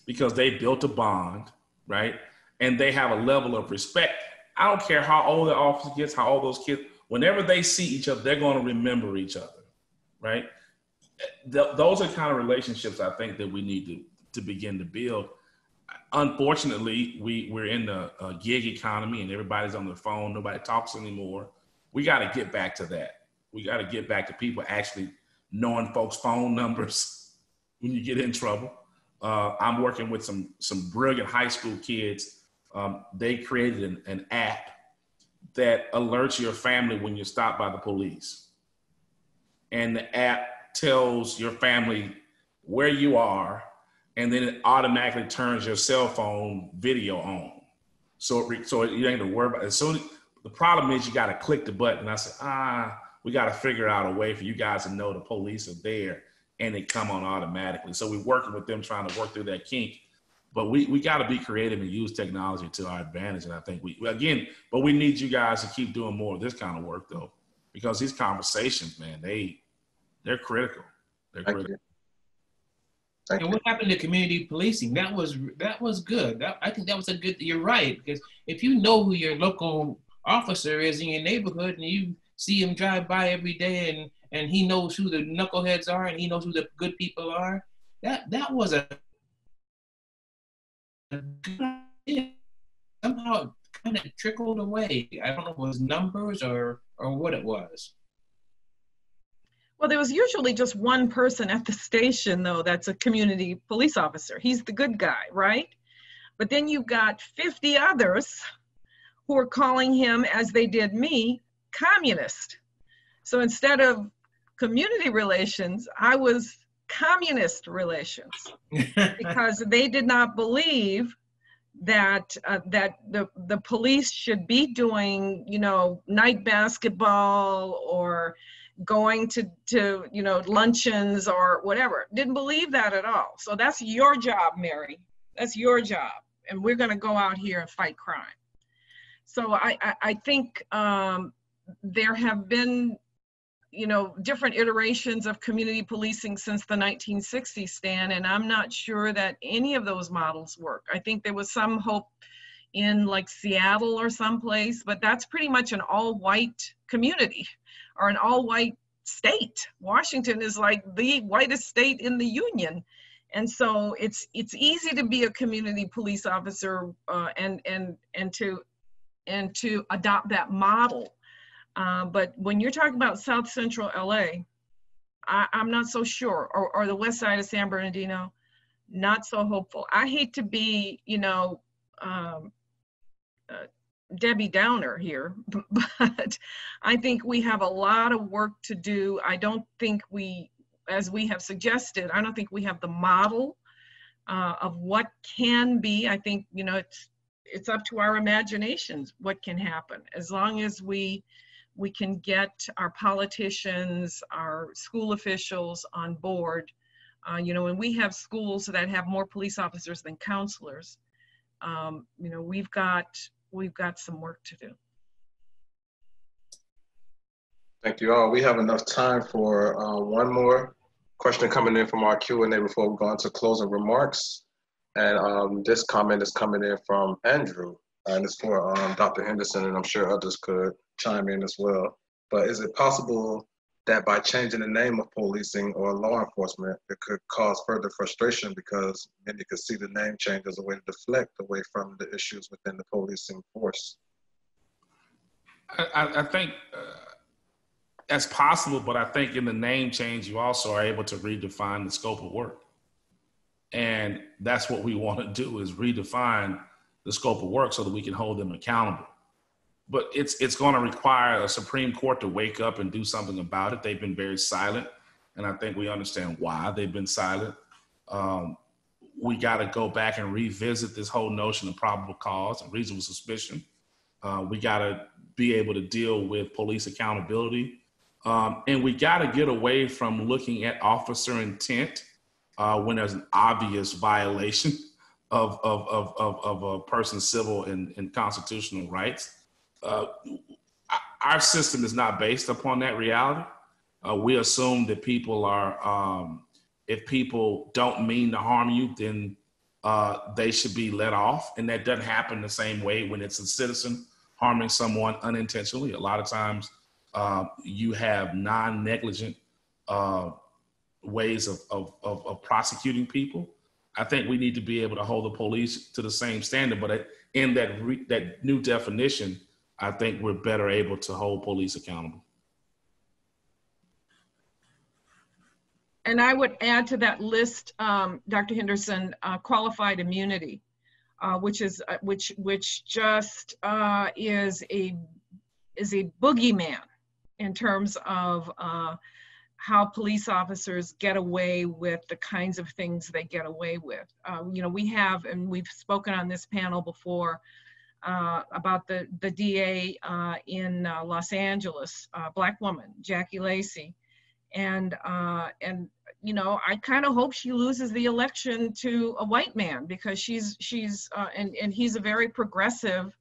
because they built a bond, right? And they have a level of respect. I don't care how old the officer gets, how old those kids, whenever they see each other, they're going to remember each other, right? Th- those are kind of relationships I think that we need to, to begin to build. Unfortunately, we, we're in the uh, gig economy and everybody's on their phone, nobody talks anymore. We got to get back to that. We got to get back to people actually knowing folks' phone numbers [LAUGHS] when you get in trouble. Uh, I'm working with some some brilliant high school kids. Um, they created an, an app that alerts your family when you're stopped by the police. And the app tells your family where you are, and then it automatically turns your cell phone video on. So, it, so you ain't to worry about it. So the problem is you got to click the button. I said, ah, we got to figure out a way for you guys to know the police are there and they come on automatically. So we're working with them trying to work through that kink but we, we got to be creative and use technology to our advantage. And I think we, again, but we need you guys to keep doing more of this kind of work though, because these conversations, man, they, they're critical. They're Thank critical. You. and what happened to community policing? That was that was good. That, I think that was a good. You're right because if you know who your local officer is in your neighborhood and you see him drive by every day and and he knows who the knuckleheads are and he knows who the good people are, that that was a somehow kind of trickled away. I don't know if it was numbers or or what it was. Well, there was usually just one person at the station, though, that's a community police officer. He's the good guy, right? But then you've got 50 others who are calling him, as they did me, communist. So instead of community relations, I was communist relations. [LAUGHS] Because they did not believe that uh, that the the police should be doing you know night basketball or going to to you know luncheons or whatever. Didn't believe that at all. So that's your job mary. That's your job. And we're going to go out here and fight crime. So i i, I think um, there have been you know, different iterations of community policing since the 1960s, Stan, and I'm not sure that any of those models work. I think there was some hope in like Seattle or someplace, but that's pretty much an all white community or an all white state. Washington is like the whitest state in the union. And so it's it's easy to be a community police officer uh, and and and to and to adopt that model uh, but when you're talking about South Central LA, I, am not so sure, or, or the west side of San Bernardino, not so hopeful. I hate to be, you know, um, uh, Debbie Downer here, [LAUGHS] but I think we have a lot of work to do. I don't think we, as we have suggested, I don't think we have the model uh, of what can be. I think, you know, it's, it's up to our imaginations what can happen as long as we we can get our politicians, our school officials on board. Uh, you know, and we have schools that have more police officers than counselors. Um, you know, we've got we've got some work to do. Thank you all. We have enough time for uh, one more question coming in from our Q&A before we go on to closing remarks. And um, this comment is coming in from Andrew, and it's for um, Dr. Henderson, and I'm sure others could chime in as well. But is it possible that by changing the name of policing or law enforcement, it could cause further frustration because many could see the name change as a way to deflect away from the issues within the policing force? I, I think uh, That's possible, but I think in the name change, you also are able to redefine the scope of work. And that's what we [LAUGHS] want to do is redefine the scope of work so that we can hold them accountable. But it's it's going to require a Supreme Court to wake up and do something about it. They've been very silent, and I think we understand why they've been silent. Um, we got to go back and revisit this whole notion of probable cause and reasonable suspicion. Uh, we got to be able to deal with police accountability. Um, and we got to get away from looking at officer intent uh, when there's an obvious violation [LAUGHS] of, of, of, of, of a person's civil and, and constitutional rights. Uh, our system is not based upon that reality. Uh, we assume that people are, um, if people don't mean to harm you, then uh, they should be let off. And that doesn't happen the same way when it's a citizen harming someone unintentionally. A lot of times uh, you have non negligent uh, ways of, of, of, of, prosecuting people. I think we need to be able to hold the police to the same standard, but in that, re- that new definition, I think we're better able to hold police accountable. And I would add to that list, um, Dr. Henderson, uh, qualified immunity uh, which is uh, which which just uh, is a is a boogeyman in terms of uh, how police officers get away with the kinds of things they get away with. Uh, you know, we have, and we've spoken on this panel before uh, about the the DA in Los Angeles, black woman Jackie Lacey, and and you know, I kind of hope she loses the election to a white man because she's she's uh, and and he's a very progressive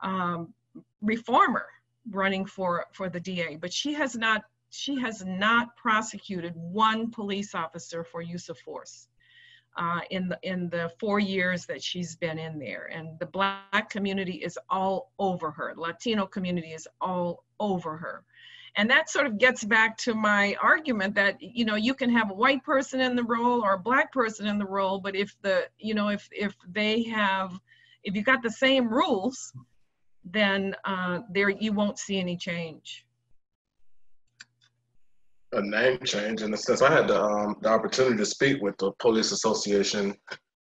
um, reformer running for for the DA, but she has not she has not prosecuted one police officer for use of force. Uh, in the in the four years that she's been in there, and the Black community is all over her. Latino community is all over her and that sort of gets back to my argument that you know you can have a white person in the role or a black person in the role but if the you know if if they have if you got the same rules then uh, there you won't see any change a name change in the sense i had the, um, the opportunity to speak with the police association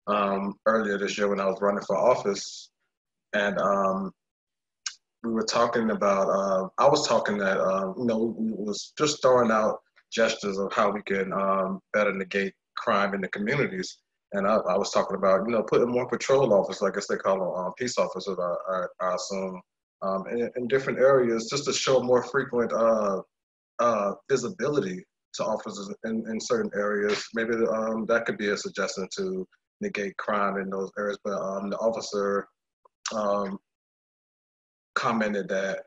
um, earlier this year when i was running for office and um, we were talking about. Uh, I was talking that uh, you know we was just throwing out gestures of how we can um, better negate crime in the communities. And I, I, was talking about you know putting more patrol officers, I guess they call them um, peace officers, I, I, I assume, um, in, in, different areas just to show more frequent uh, uh, visibility to officers in, in certain areas. Maybe um, that could be a suggestion to negate crime in those areas. But um, the officer um, commented that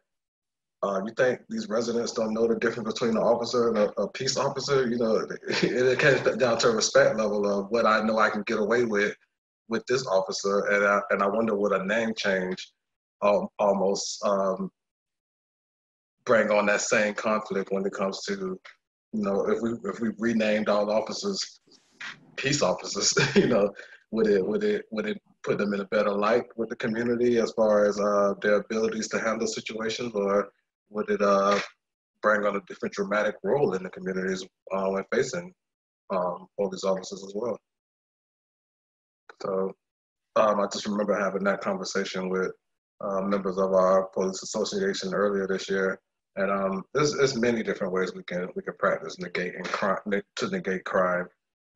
uh, you think these residents don't know the difference between an officer and a, a peace officer? You know, [LAUGHS] it, it comes down to a respect level of what I know I can get away with with this officer, and I, and I wonder what a name change um, almost um, bring on that same conflict when it comes to, you know, if we if we renamed all officers peace officers, [LAUGHS] you know, would it would it would it put them in a better light with the community as far as uh, their abilities to handle situations, or would it uh, bring on a different dramatic role in the communities uh, when facing um, police officers as well? So um, I just remember having that conversation with uh, members of our police association earlier this year, and um, there's, there's many different ways we can we can practice negating crime to negate crime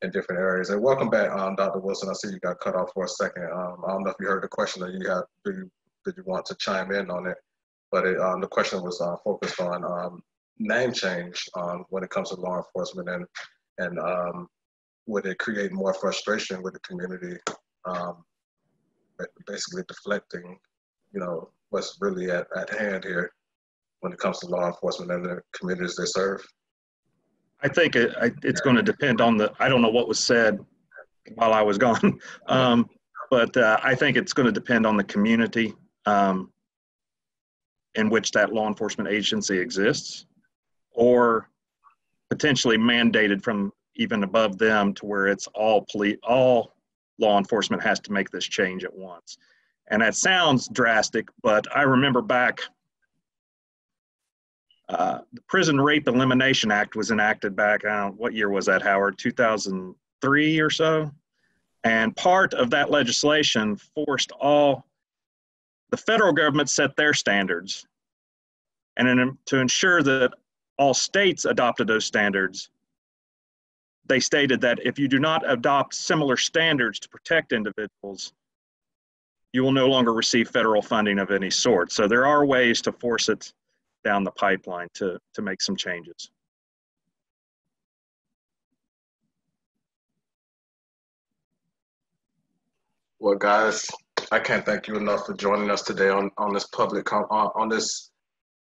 in different areas. And welcome back, um, Dr. Wilson. I see you got cut off for a second. Um, I don't know if you heard the question that you had. Did you, did you want to chime in on it? But it, um, the question was uh, focused on um, name change um, when it comes to law enforcement and and um, would it create more frustration with the community, basically deflecting, you know, what's really at, at hand here when it comes to law enforcement and the communities they serve. I think it, it's going to depend on the. I don't know what was said while I was gone, [LAUGHS] um, but uh, I think it's going to depend on the community um, in which that law enforcement agency exists, or potentially mandated from even above them to where it's all police, all law enforcement has to make this change at once. And that sounds drastic, but I remember back Uh, the Prison Rape Elimination Act was enacted back, uh, what year was that, Howard? 2003 or so? And part of that legislation forced all, the federal government set their standards. And in, to ensure that all states adopted those standards, they stated that if you do not adopt similar standards to protect individuals, you will no longer receive federal funding of any sort. So there are ways to force it down the pipeline to, to make some changes. Well, guys, I can't thank you enough for joining us today on, on this public on, on this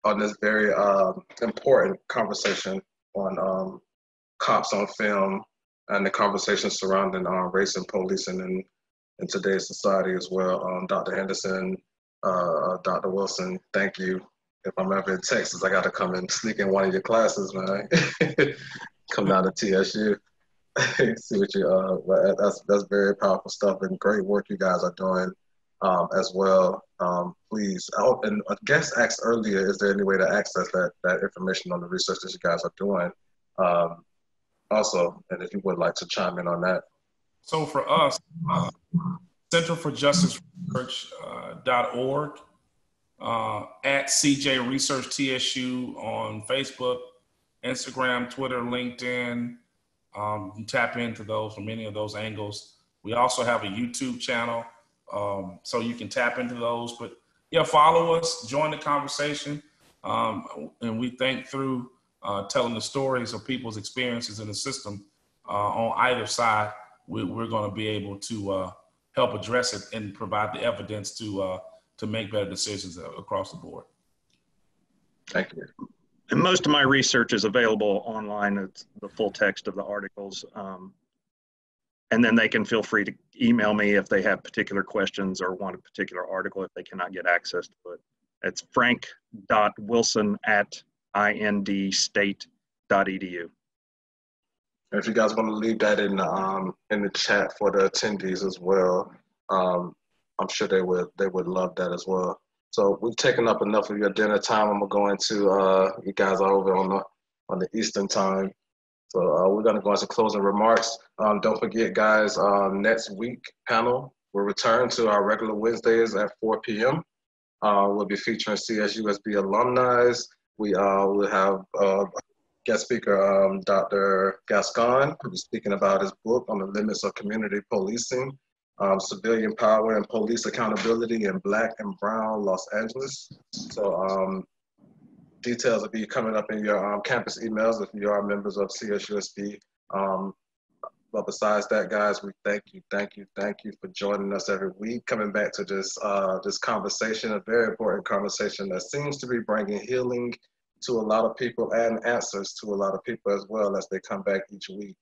on this very uh, important conversation on um, cops on film and the conversation surrounding uh, race and policing in, in today's society as well. Um, Dr. Henderson, uh, Dr. Wilson, thank you. If I'm ever in Texas, I got to come and sneak in one of your classes, man. [LAUGHS] come down to TSU. [LAUGHS] See what you uh, that's that's very powerful stuff and great work you guys are doing um, as well. Um, please, oh, and a guest asked earlier, is there any way to access that that information on the research that you guys are doing? Um, also, and if you would like to chime in on that. So for us, uh, Center for Justice Research.org, uh, uh, at CJ Research TSU on Facebook, Instagram, Twitter, LinkedIn. Um, you tap into those from any of those angles. We also have a YouTube channel, um, so you can tap into those. But yeah, follow us, join the conversation, um, and we think through uh, telling the stories of people's experiences in the system uh, on either side, we, are going to be able to uh, help address it and provide the evidence to uh, to make better decisions across the board. Thank you. And most of my research is available online. It's the full text of the articles. Um, and then they can feel free to email me if they have particular questions or want a particular article if they cannot get access to it. It's frank.wilson at indstate.edu. If you guys want to leave that in the um, in the chat for the attendees as well, um, I'm sure they would they would love that as well. So we've taken up enough of your dinner time. I'm gonna go into uh, you guys are over on the on the Eastern time. So uh, we're gonna go into closing remarks. Um, don't forget, guys, um, next week panel we'll return to our regular Wednesdays at 4 p.m. Uh, we'll be featuring CSUSB alumni, we uh, will have uh, guest speaker um, Dr. Gascon, who will be speaking about his book on the limits of community policing, um, civilian power and police accountability in Black and Brown Los Angeles. So um, details will be coming up in your um, campus emails if you are members of CSUSB. Um, but besides that, guys, we thank you, thank you, thank you for joining us every week. Coming back to this uh, this conversation, a very important conversation that seems to be bringing healing to a lot of people and answers to a lot of people as well as they come back each week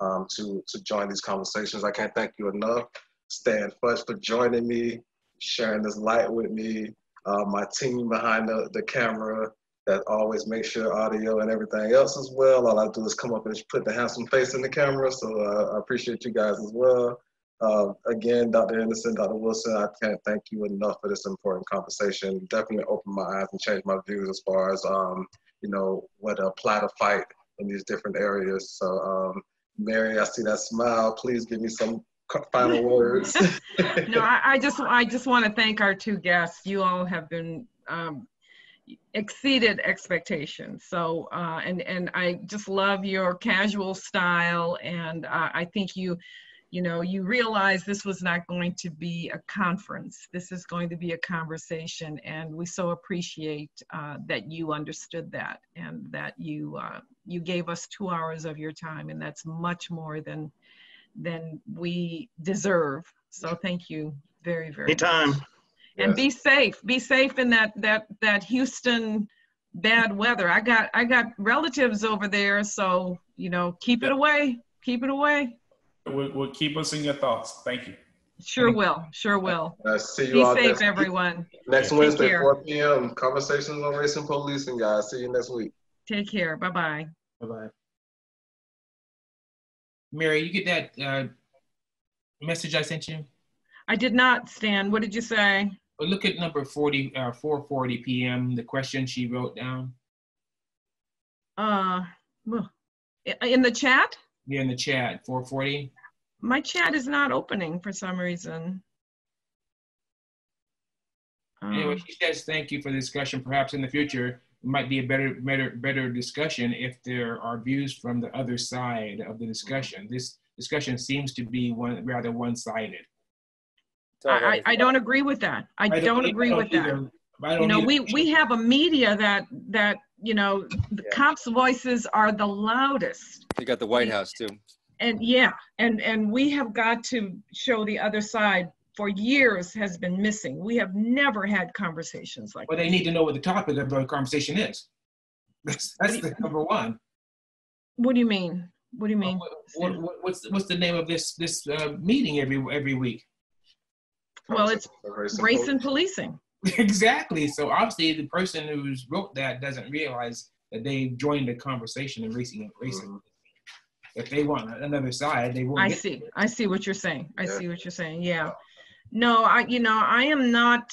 um, to to join these conversations. I can't thank you enough, Stan Fudge, for joining me, sharing this light with me. Uh, my team behind the, the camera, that always makes sure audio and everything else as well. All I do is come up and put the handsome face in the camera. So uh, I appreciate you guys as well. Uh, again, Dr. Anderson, Dr. Wilson, I can't thank you enough for this important conversation. Definitely opened my eyes and changed my views as far as, um, you know, what to apply to fight in these different areas. So, um, Mary, I see that smile. Please give me some final words. [LAUGHS] no, I, I, just, I just want to thank our two guests. You all have been um, exceeded expectations. So, uh, and and I just love your casual style, and uh, I think you, you know, you realize this was not going to be a conference. This is going to be a conversation, and we so appreciate uh, that you understood that and that you uh, you gave us two hours of your time, and that's much more than than we deserve. So, thank you very very. Anytime. Much. And be safe. Be safe in that that that houston bad weather. I got i got relatives over there so you know keep it away. Keep it away. We'll, we'll keep us in your thoughts. Thank you. Sure will. Sure will. Uh, see you be all safe next everyone. Week. next wednesday 4 p.m conversations on race and policing guys. See you next week. Take care. Bye-bye. Bye-bye mary you get that uh, message i sent you i did not stan what did you say look at number 40, uh, 4.40 p.m., the question she wrote down. Uh, in the chat? Yeah, in the chat, 440. My chat is not opening for some reason. Anyway, Um, she says thank you for the discussion. Perhaps in the future might be a better, better, better discussion if there are views from the other side of the mm-hmm. discussion. This discussion seems to be one rather one-sided. I, I I don't agree with that. I I don't agree I with don't that. either. I You know, either. we, we have a media that, that, you know, the cops' voices are the loudest. You got the White House too. And yeah, and, and we have got to show the other side for years has been missing. We have never had conversations like Well, they need to know what the topic of the conversation is. That's, that's the number one. What do you mean? What do you mean? What, what, what's what's the name of this this uh, meeting every every week? Well, it's race and policing. [LAUGHS] exactly. So obviously, the person who's wrote that doesn't realize that they joined the conversation in racing and racing. If they want another side, they won't. I get see. I see what you're saying. I see what you're saying. Yeah. No, I, you know, I am not,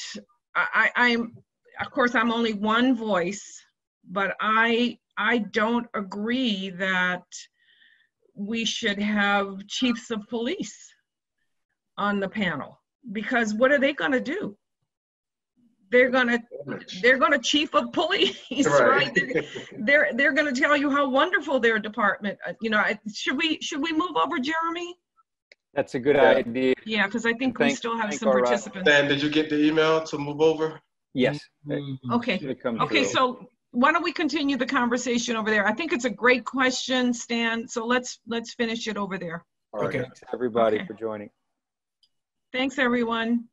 I, I- I'm, of course, I'm only one voice, but I, I don't agree that we should have chiefs of police on the panel because what are they going to do? They're gonna, they're gonna chief of police, right? They're, they're, they're gonna tell you how wonderful their department, you know, should we, should we move over, Jeremy? That's a good idea. Yeah, because I think we still have some participants. Dan, did you get the email to move over? Yes. Mm-hmm. Okay, Should've come okay, through. so why don't we continue the conversation over there? I think it's a great question, Stan, so let's, let's finish it over there. All right, thanks everybody Okay. for joining. Thanks, everyone.